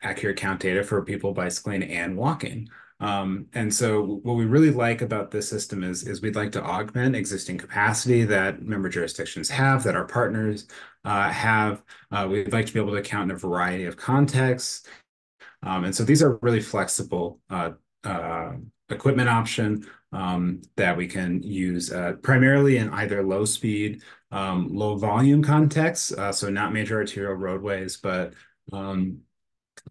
accurate count data for people bicycling and walking. Um, and so what we really like about this system is, is we'd like to augment existing capacity that member jurisdictions have, that our partners uh, have. Uh, we'd like to be able to count in a variety of contexts. Um, and so these are really flexible uh, uh equipment option um, that we can use uh, primarily in either low speed, um, low volume contexts, uh, so not major arterial roadways, but um,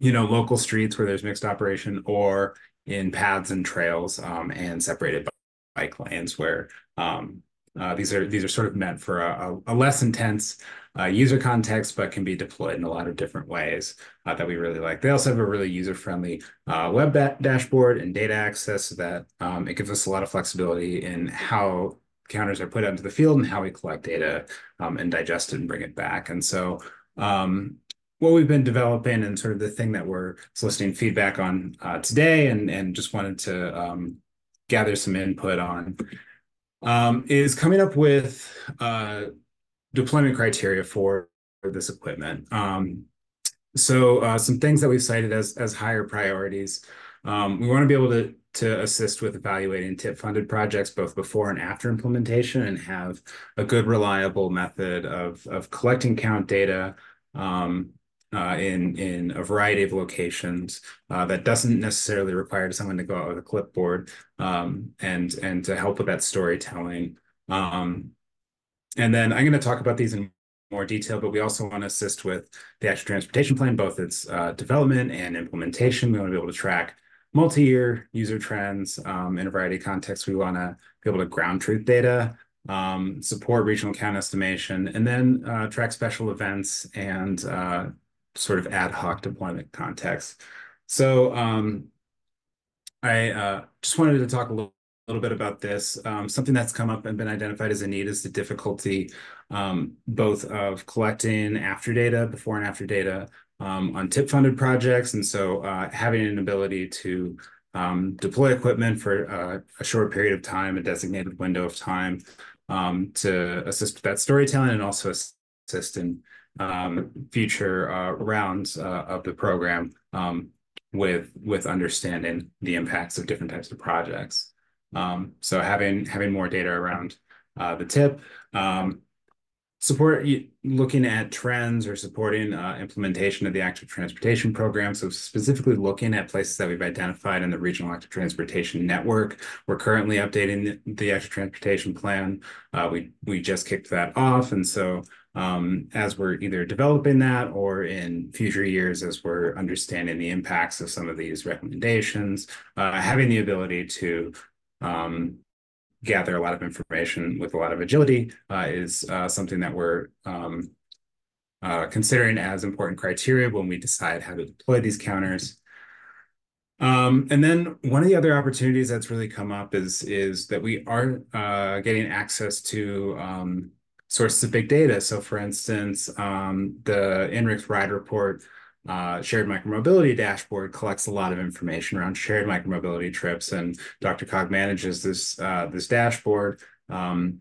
you know, local streets where there's mixed operation or in paths and trails um, and separated bike lanes where um, uh, these are these are sort of meant for a, a less intense uh, user context, but can be deployed in a lot of different ways uh, that we really like. They also have a really user-friendly uh, web dashboard and data access so that um, it gives us a lot of flexibility in how counters are put out into the field and how we collect data um, and digest it and bring it back. And so um, what we've been developing and sort of the thing that we're soliciting feedback on uh, today and, and just wanted to um, gather some input on um, is coming up with uh, deployment criteria for, this equipment. Um, so uh, some things that we've cited as, as higher priorities. Um, we want to be able to, to assist with evaluating TIP-funded projects both before and after implementation and have a good, reliable method of, of collecting count data, um, uh, in in a variety of locations uh, that doesn't necessarily require someone to go out with a clipboard um, and and to help with that storytelling. Um, and then I'm going to talk about these in more detail, but we also want to assist with the actual transportation plan, both its uh, development and implementation. We want to be able to track multi-year user trends um, in a variety of contexts. We want to be able to ground truth data um, support regional count estimation, and then uh, track special events and uh, sort of ad hoc deployment context. So um, I uh, just wanted to talk a little, little bit about this. Um, something that's come up and been identified as a need is the difficulty um, both of collecting after data, before and after data um, on TIP funded projects. And so uh, having an ability to um, deploy equipment for uh, a short period of time, a designated window of time um, to assist with that storytelling and also assist in um, future uh, rounds uh, of the program um, with with understanding the impacts of different types of projects. Um, so having having more data around uh, the TIP, um, support looking at trends or supporting uh, implementation of the active transportation program. So specifically looking at places that we've identified in the regional active transportation network. We're currently updating the, active transportation plan. Uh, we we just kicked that off, and so um, as we're either developing that or in future years as we're understanding the impacts of some of these recommendations, uh, having the ability to um, gather a lot of information with a lot of agility uh, is uh, something that we're um, uh, considering as important criteria when we decide how to deploy these counters. Um, and then one of the other opportunities that's really come up is, is that we are uh, getting access to um, sources of big data. So for instance, um, the INRIX RIDE report uh, shared micromobility dashboard collects a lot of information around shared micromobility trips, and DRCOG manages this uh, this dashboard um,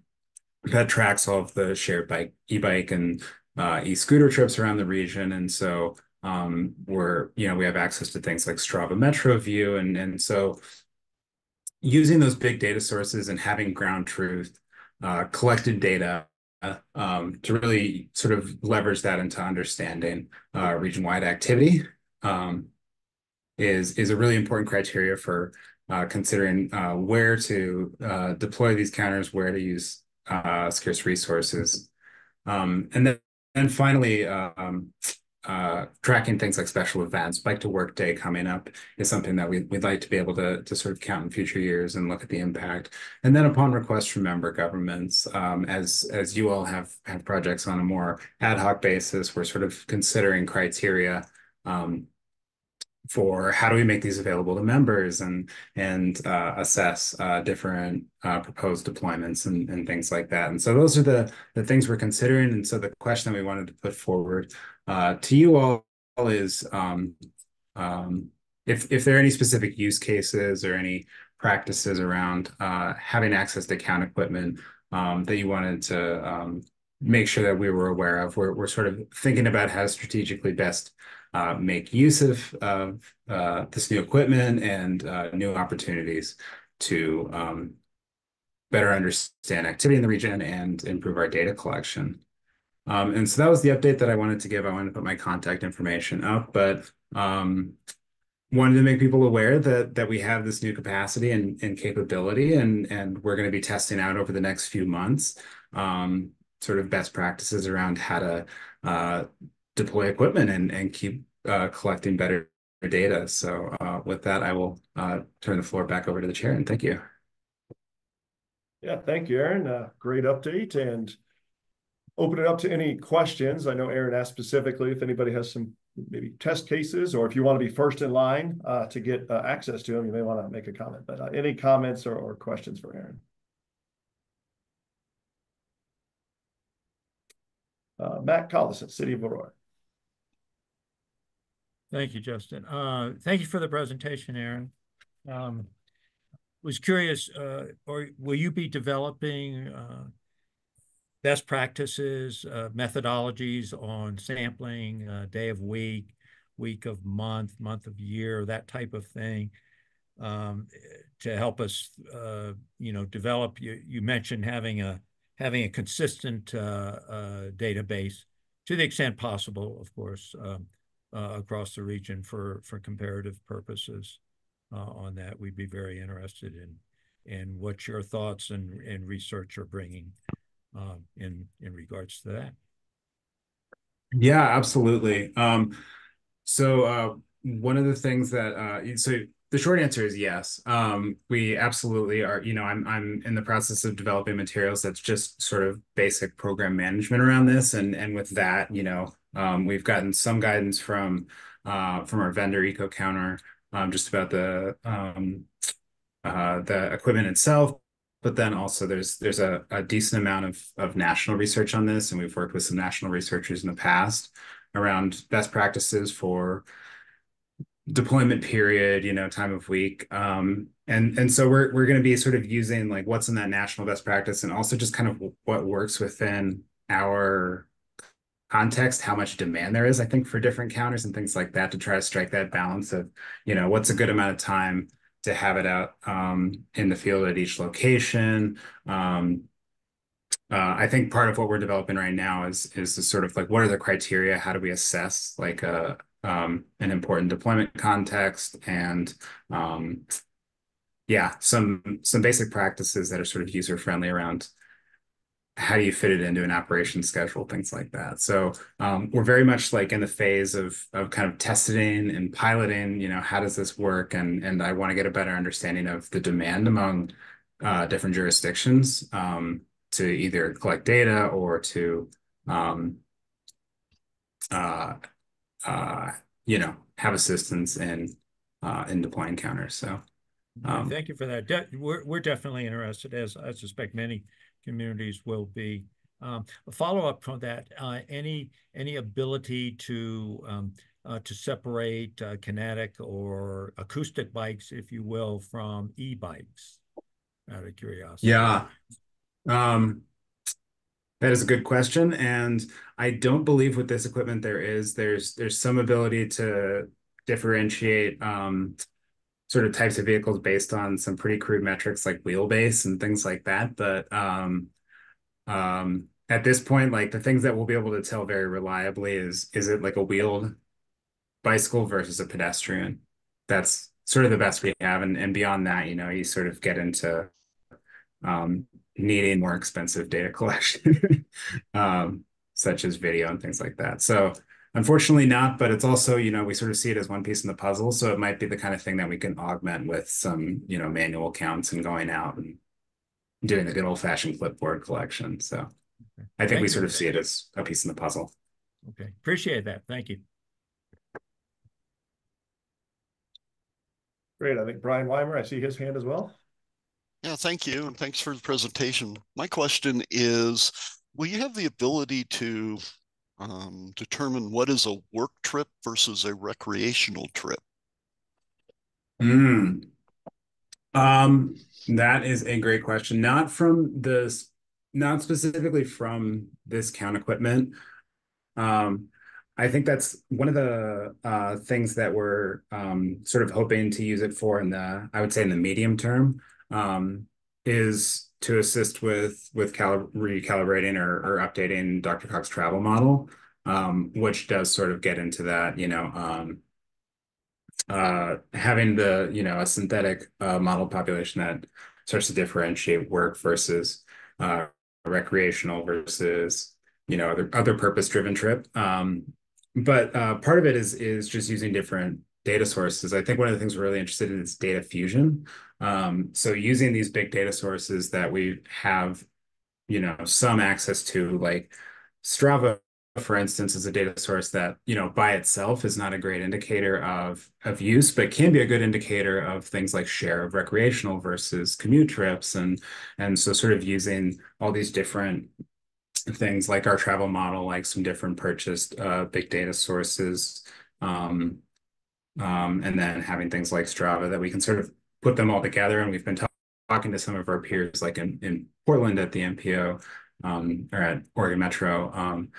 that tracks all of the shared bike, e-bike, and uh, e-scooter trips around the region. And so um, we're you know we have access to things like Strava Metro View, and and so using those big data sources and having ground truth uh, collected data um, to really sort of leverage that into understanding uh, region-wide activity um, is is a really important criteria for uh, considering uh, where to uh, deploy these counters, where to use uh, scarce resources, um, and then and finally um, uh, tracking things like special events, bike to work day coming up is something that we, would like to be able to, to sort of count in future years and look at the impact. And then upon request from member governments, um, as, as you all have, have projects on a more ad hoc basis, we're sort of considering criteria um, for how do we make these available to members and and uh, assess uh, different uh, proposed deployments and, and things like that. And so those are the the things we're considering. And so the question that we wanted to put forward uh, to you all is um, um, if if there are any specific use cases or any practices around uh, having access to count equipment um, that you wanted to um, make sure that we were aware of. We're, we're sort of thinking about how to strategically best uh, make use of, of uh, this new equipment and uh, new opportunities to um, better understand activity in the region and improve our data collection. Um, and so that was the update that I wanted to give. I wanted to put my contact information up, but um, wanted to make people aware that that we have this new capacity and, and capability, and and we're going to be testing out over the next few months, um, sort of best practices around how to uh, deploy equipment and and keep uh, collecting better data. So uh, with that, I will uh, turn the floor back over to the chair, and thank you. Yeah, thank you, Aaron. Uh, great update, and open it up to any questions. I know Aaron asked specifically if anybody has some maybe test cases or if you want to be first in line uh, to get uh, access to them, you may want to make a comment. But uh, any comments or, or, questions for Aaron? Uh, Mac Callison, City of Aurora. Thank you, Justin. Uh, thank you for the presentation, Aaron. Um, was curious, uh, or will you be developing best practices, uh, methodologies on sampling, uh, day of week, week of month, month of year, that type of thing, um, to help us, uh, you know, develop. You, you mentioned having a having a consistent uh, uh, database to the extent possible, of course, um, uh, across the region for for comparative purposes. on that, we'd be very interested in in what your thoughts and, and research are bringing um, in in regards to that. Yeah, absolutely. Um, so uh, one of the things that uh, so the short answer is yes. Um, we absolutely are. You know, I'm I'm in the process of developing materials that's just sort of basic program management around this, and and with that, you know, um, we've gotten some guidance from uh, from our vendor EcoCounter um, just about the um, uh, the equipment itself, but then also there's there's a, a decent amount of, of national research on this, and we've worked with some national researchers in the past around best practices for deployment period, you know, time of week. Um, and and so we're we're going to be sort of using like what's in that national best practice, and also just kind of what works within our context, how much demand there is, I think, for different counters and things like that to try to strike that balance of, you know, what's a good amount of time to have it out um, in the field at each location. Um, uh, I think part of what we're developing right now is is the sort of like what are the criteria? How do we assess like a um, an important deployment context and um, yeah, some some basic practices that are sort of user friendly around how do you fit it into an operation schedule, things like that. So um, we're very much like in the phase of of kind of testing and piloting. You know, how does this work? And and I want to get a better understanding of the demand among uh, different jurisdictions. Um, to either collect data or to um, uh, uh, you know have assistance in uh, in deploying counters. So um, thank you for that. De we're we're definitely interested, as I suspect many communities will be. Um, a follow up from that, uh, any any ability to um, uh, to separate uh, kinetic or acoustic bikes, if you will, from e-bikes? Out of curiosity. Yeah, um, that is a good question, and I don't believe with this equipment there is. There's there's some ability to differentiate um, sort of types of vehicles based on some pretty crude metrics like wheelbase and things like that. But um, um, at this point, like the things that we'll be able to tell very reliably is is it like a wheeled bicycle versus a pedestrian? That's sort of the best we have, and and beyond that, you know, you sort of get into um, needing more expensive data collection, um, such as video and things like that. So unfortunately not, but it's also, you know, we sort of see it as one piece in the puzzle. So it might be the kind of thing that we can augment with some, you know, manual counts and going out and doing the good old fashioned clipboard collection. So okay. I think Thank we sort of see it as a piece in the puzzle. Okay. Appreciate that. Thank you. Great. I think Brian Weimer, I see his hand as well. Yeah, thank you. And thanks for the presentation. My question is, will you have the ability to um, determine what is a work trip versus a recreational trip? Mm. Um, that is a great question. Not from this, not specifically from this count equipment. Um, I think that's one of the uh, things that we're um, sort of hoping to use it for in the, I would say in the medium term um, is to assist with with recalibrating or, or updating DRCOG's travel model, um, which does sort of get into that, you know, um, uh, having the you know a synthetic uh, model population that starts to differentiate work versus uh, recreational versus you know other other purpose driven trip. Um, but uh, part of it is is just using different data sources. I think one of the things we're really interested in is data fusion. Um, so using these big data sources that we have, you know, some access to, like Strava, for instance, is a data source that, you know, by itself is not a great indicator of, of use, but can be a good indicator of things like share of recreational versus commute trips. And, and so sort of using all these different things like our travel model, like some different purchased uh, big data sources, um, um, and then having things like Strava that we can sort of put them all together. And we've been talking to some of our peers, like in, in Portland at the MPO um, or at Oregon Metro, um,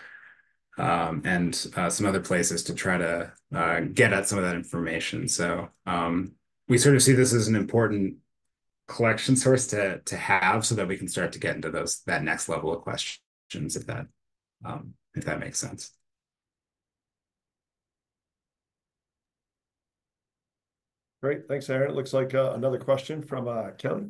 um, and uh, some other places to try to uh, get at some of that information. So um, we sort of see this as an important collection source to to have, so that we can start to get into those that next level of questions, if that um, if that makes sense. Great. Thanks, Aaron. It looks like uh, another question from uh, Kelly.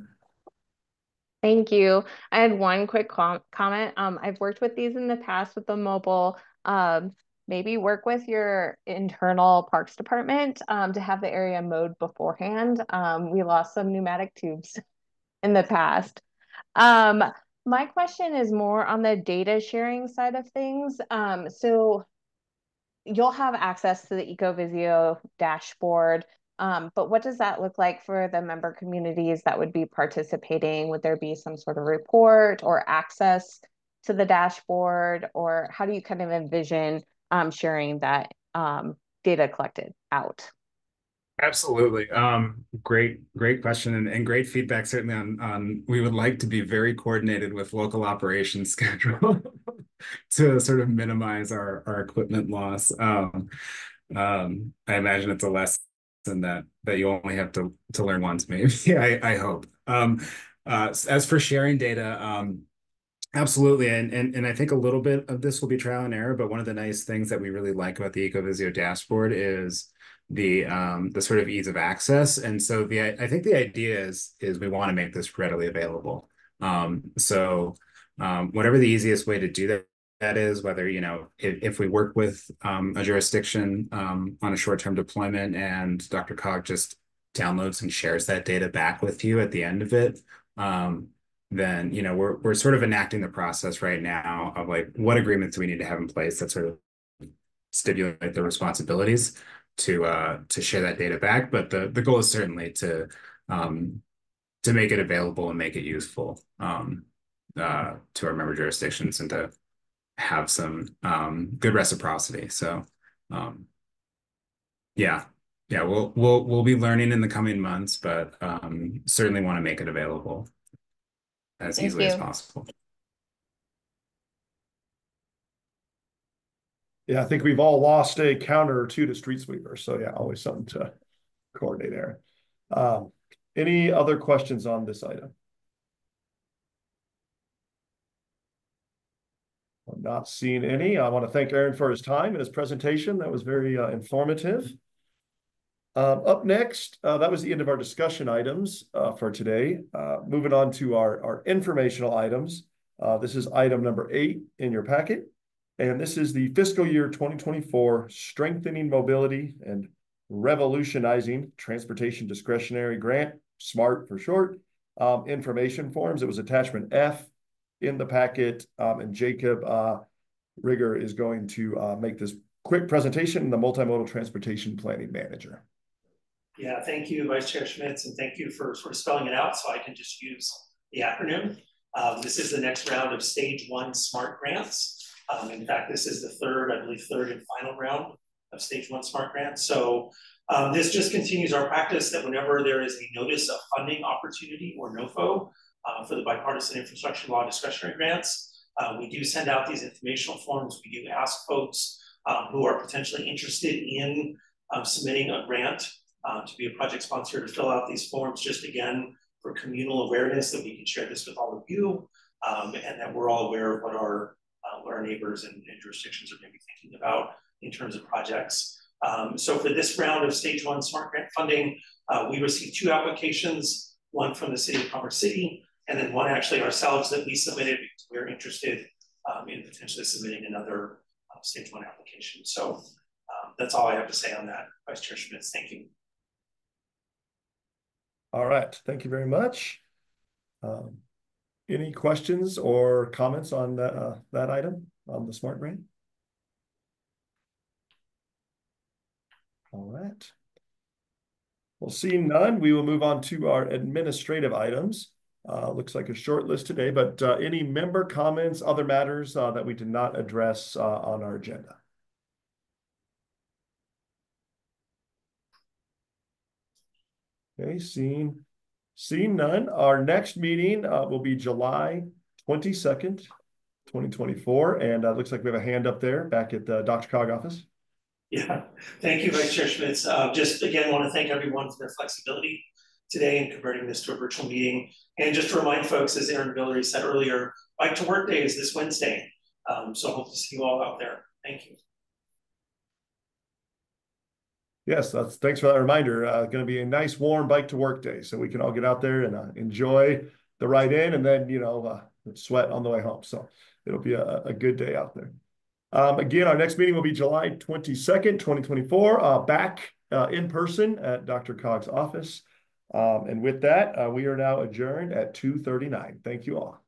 Thank you. I had one quick com comment. Um, I've worked with these in the past with the mobile. Um, maybe work with your internal parks department um, to have the area mowed beforehand. Um, we lost some pneumatic tubes in the past. Um, my question is more on the data sharing side of things. Um, so you'll have access to the EcoVisio dashboard. Um, but what does that look like for the member communities that would be participating? Would there be some sort of report or access to the dashboard, or how do you kind of envision um, sharing that um, data collected out? Absolutely. Um, great, great question and, and great feedback certainly on, on we would like to be very coordinated with local operations schedule to sort of minimize our, our equipment loss. Um, um, I imagine it's a less and that that you only have to to learn once maybe i i hope um uh as for sharing data um Absolutely. And, and and I think a little bit of this will be trial and error, but one of the nice things that we really like about the Ecovisio dashboard is the um the sort of ease of access. And so the I think the idea is is we want to make this readily available. Um so um whatever the easiest way to do that that is, whether, you know, if, if we work with um, a jurisdiction um, on a short-term deployment and DRCOG just downloads and shares that data back with you at the end of it, um, then, you know, we're, we're sort of enacting the process right now of like, what agreements do we need to have in place that sort of stipulate the responsibilities to uh, to share that data back. But the, the goal is certainly to um, to make it available and make it useful um, uh, to our member jurisdictions and to have some um, good reciprocity. So, um, yeah, yeah, we'll we'll we'll be learning in the coming months, but um, certainly want to make it available as Thank easily as possible. Yeah, I think we've all lost a counter or two to street sweeper. So yeah, always something to coordinate there. Um, any other questions on this item? Not seeing any. I want to thank Aaron for his time and his presentation. That was very uh, informative. Um, up next, uh, that was the end of our discussion items uh, for today. Uh, moving on to our, our informational items. Uh, this is item number eight in your packet. And this is the fiscal year 2024 Strengthening Mobility and Revolutionizing Transportation Discretionary Grant, SMART for short, um, information forms. It was attachment F in the packet. Um, and Jacob uh, Riger is going to uh, make this quick presentation, the Multimodal Transportation Planning Manager. Yeah, thank you, Vice Chair Schmitz, and thank you for of spelling it out so I can just use the acronym. Um, this is the next round of stage one SMART grants. Um, in fact, this is the third, I believe, third and final round of stage one SMART grants. So um, this just continues our practice that whenever there is a notice of funding opportunity or NOFO uh, for the bipartisan infrastructure law discretionary grants, uh, we do send out these informational forms. We do ask folks um, who are potentially interested in um, submitting a grant uh, to be a project sponsor to fill out these forms just again for communal awareness that we can share this with all of you um, and that we're all aware of what our uh, what our neighbors and, and, jurisdictions are going to be thinking about in terms of projects. Um, so for this round of stage one smart grant funding, uh, we received two applications, one from the city of Commerce City, and then one actually ourselves that we submitted because we're interested um, in potentially submitting another uh, stage one application. So um, that's all I have to say on that, Vice Chair Schmitz. Thank you. All right, thank you very much. Um, any questions or comments on that, uh, that item on the smart grant? All right. Well, seeing none, we will move on to our administrative items. Uh, looks like a short list today, but uh, any member comments, other matters uh, that we did not address uh, on our agenda? Okay, seeing Seeing none, our next meeting uh, will be July 22nd, 2024. And uh, looks like we have a hand up there back at the DRCOG office. Yeah, thank you, Vice Chair Schmitz. Just again, want to thank everyone for their flexibility today and converting this to a virtual meeting. And just to remind folks, as Aaron Villere said earlier, Bike to Work Day is this Wednesday. Um, so hope to see you all out there. Thank you. Yes, that's thanks for that reminder. Uh, going to be a nice warm bike to work day, so we can all get out there and uh, enjoy the ride in, and then you know uh, sweat on the way home. So it'll be a, a good day out there. Um, again, our next meeting will be July twenty second, twenty twenty four. Uh, back uh, in person at DRCOG's office. Um, and with that, uh, we are now adjourned at two thirty nine. Thank you all.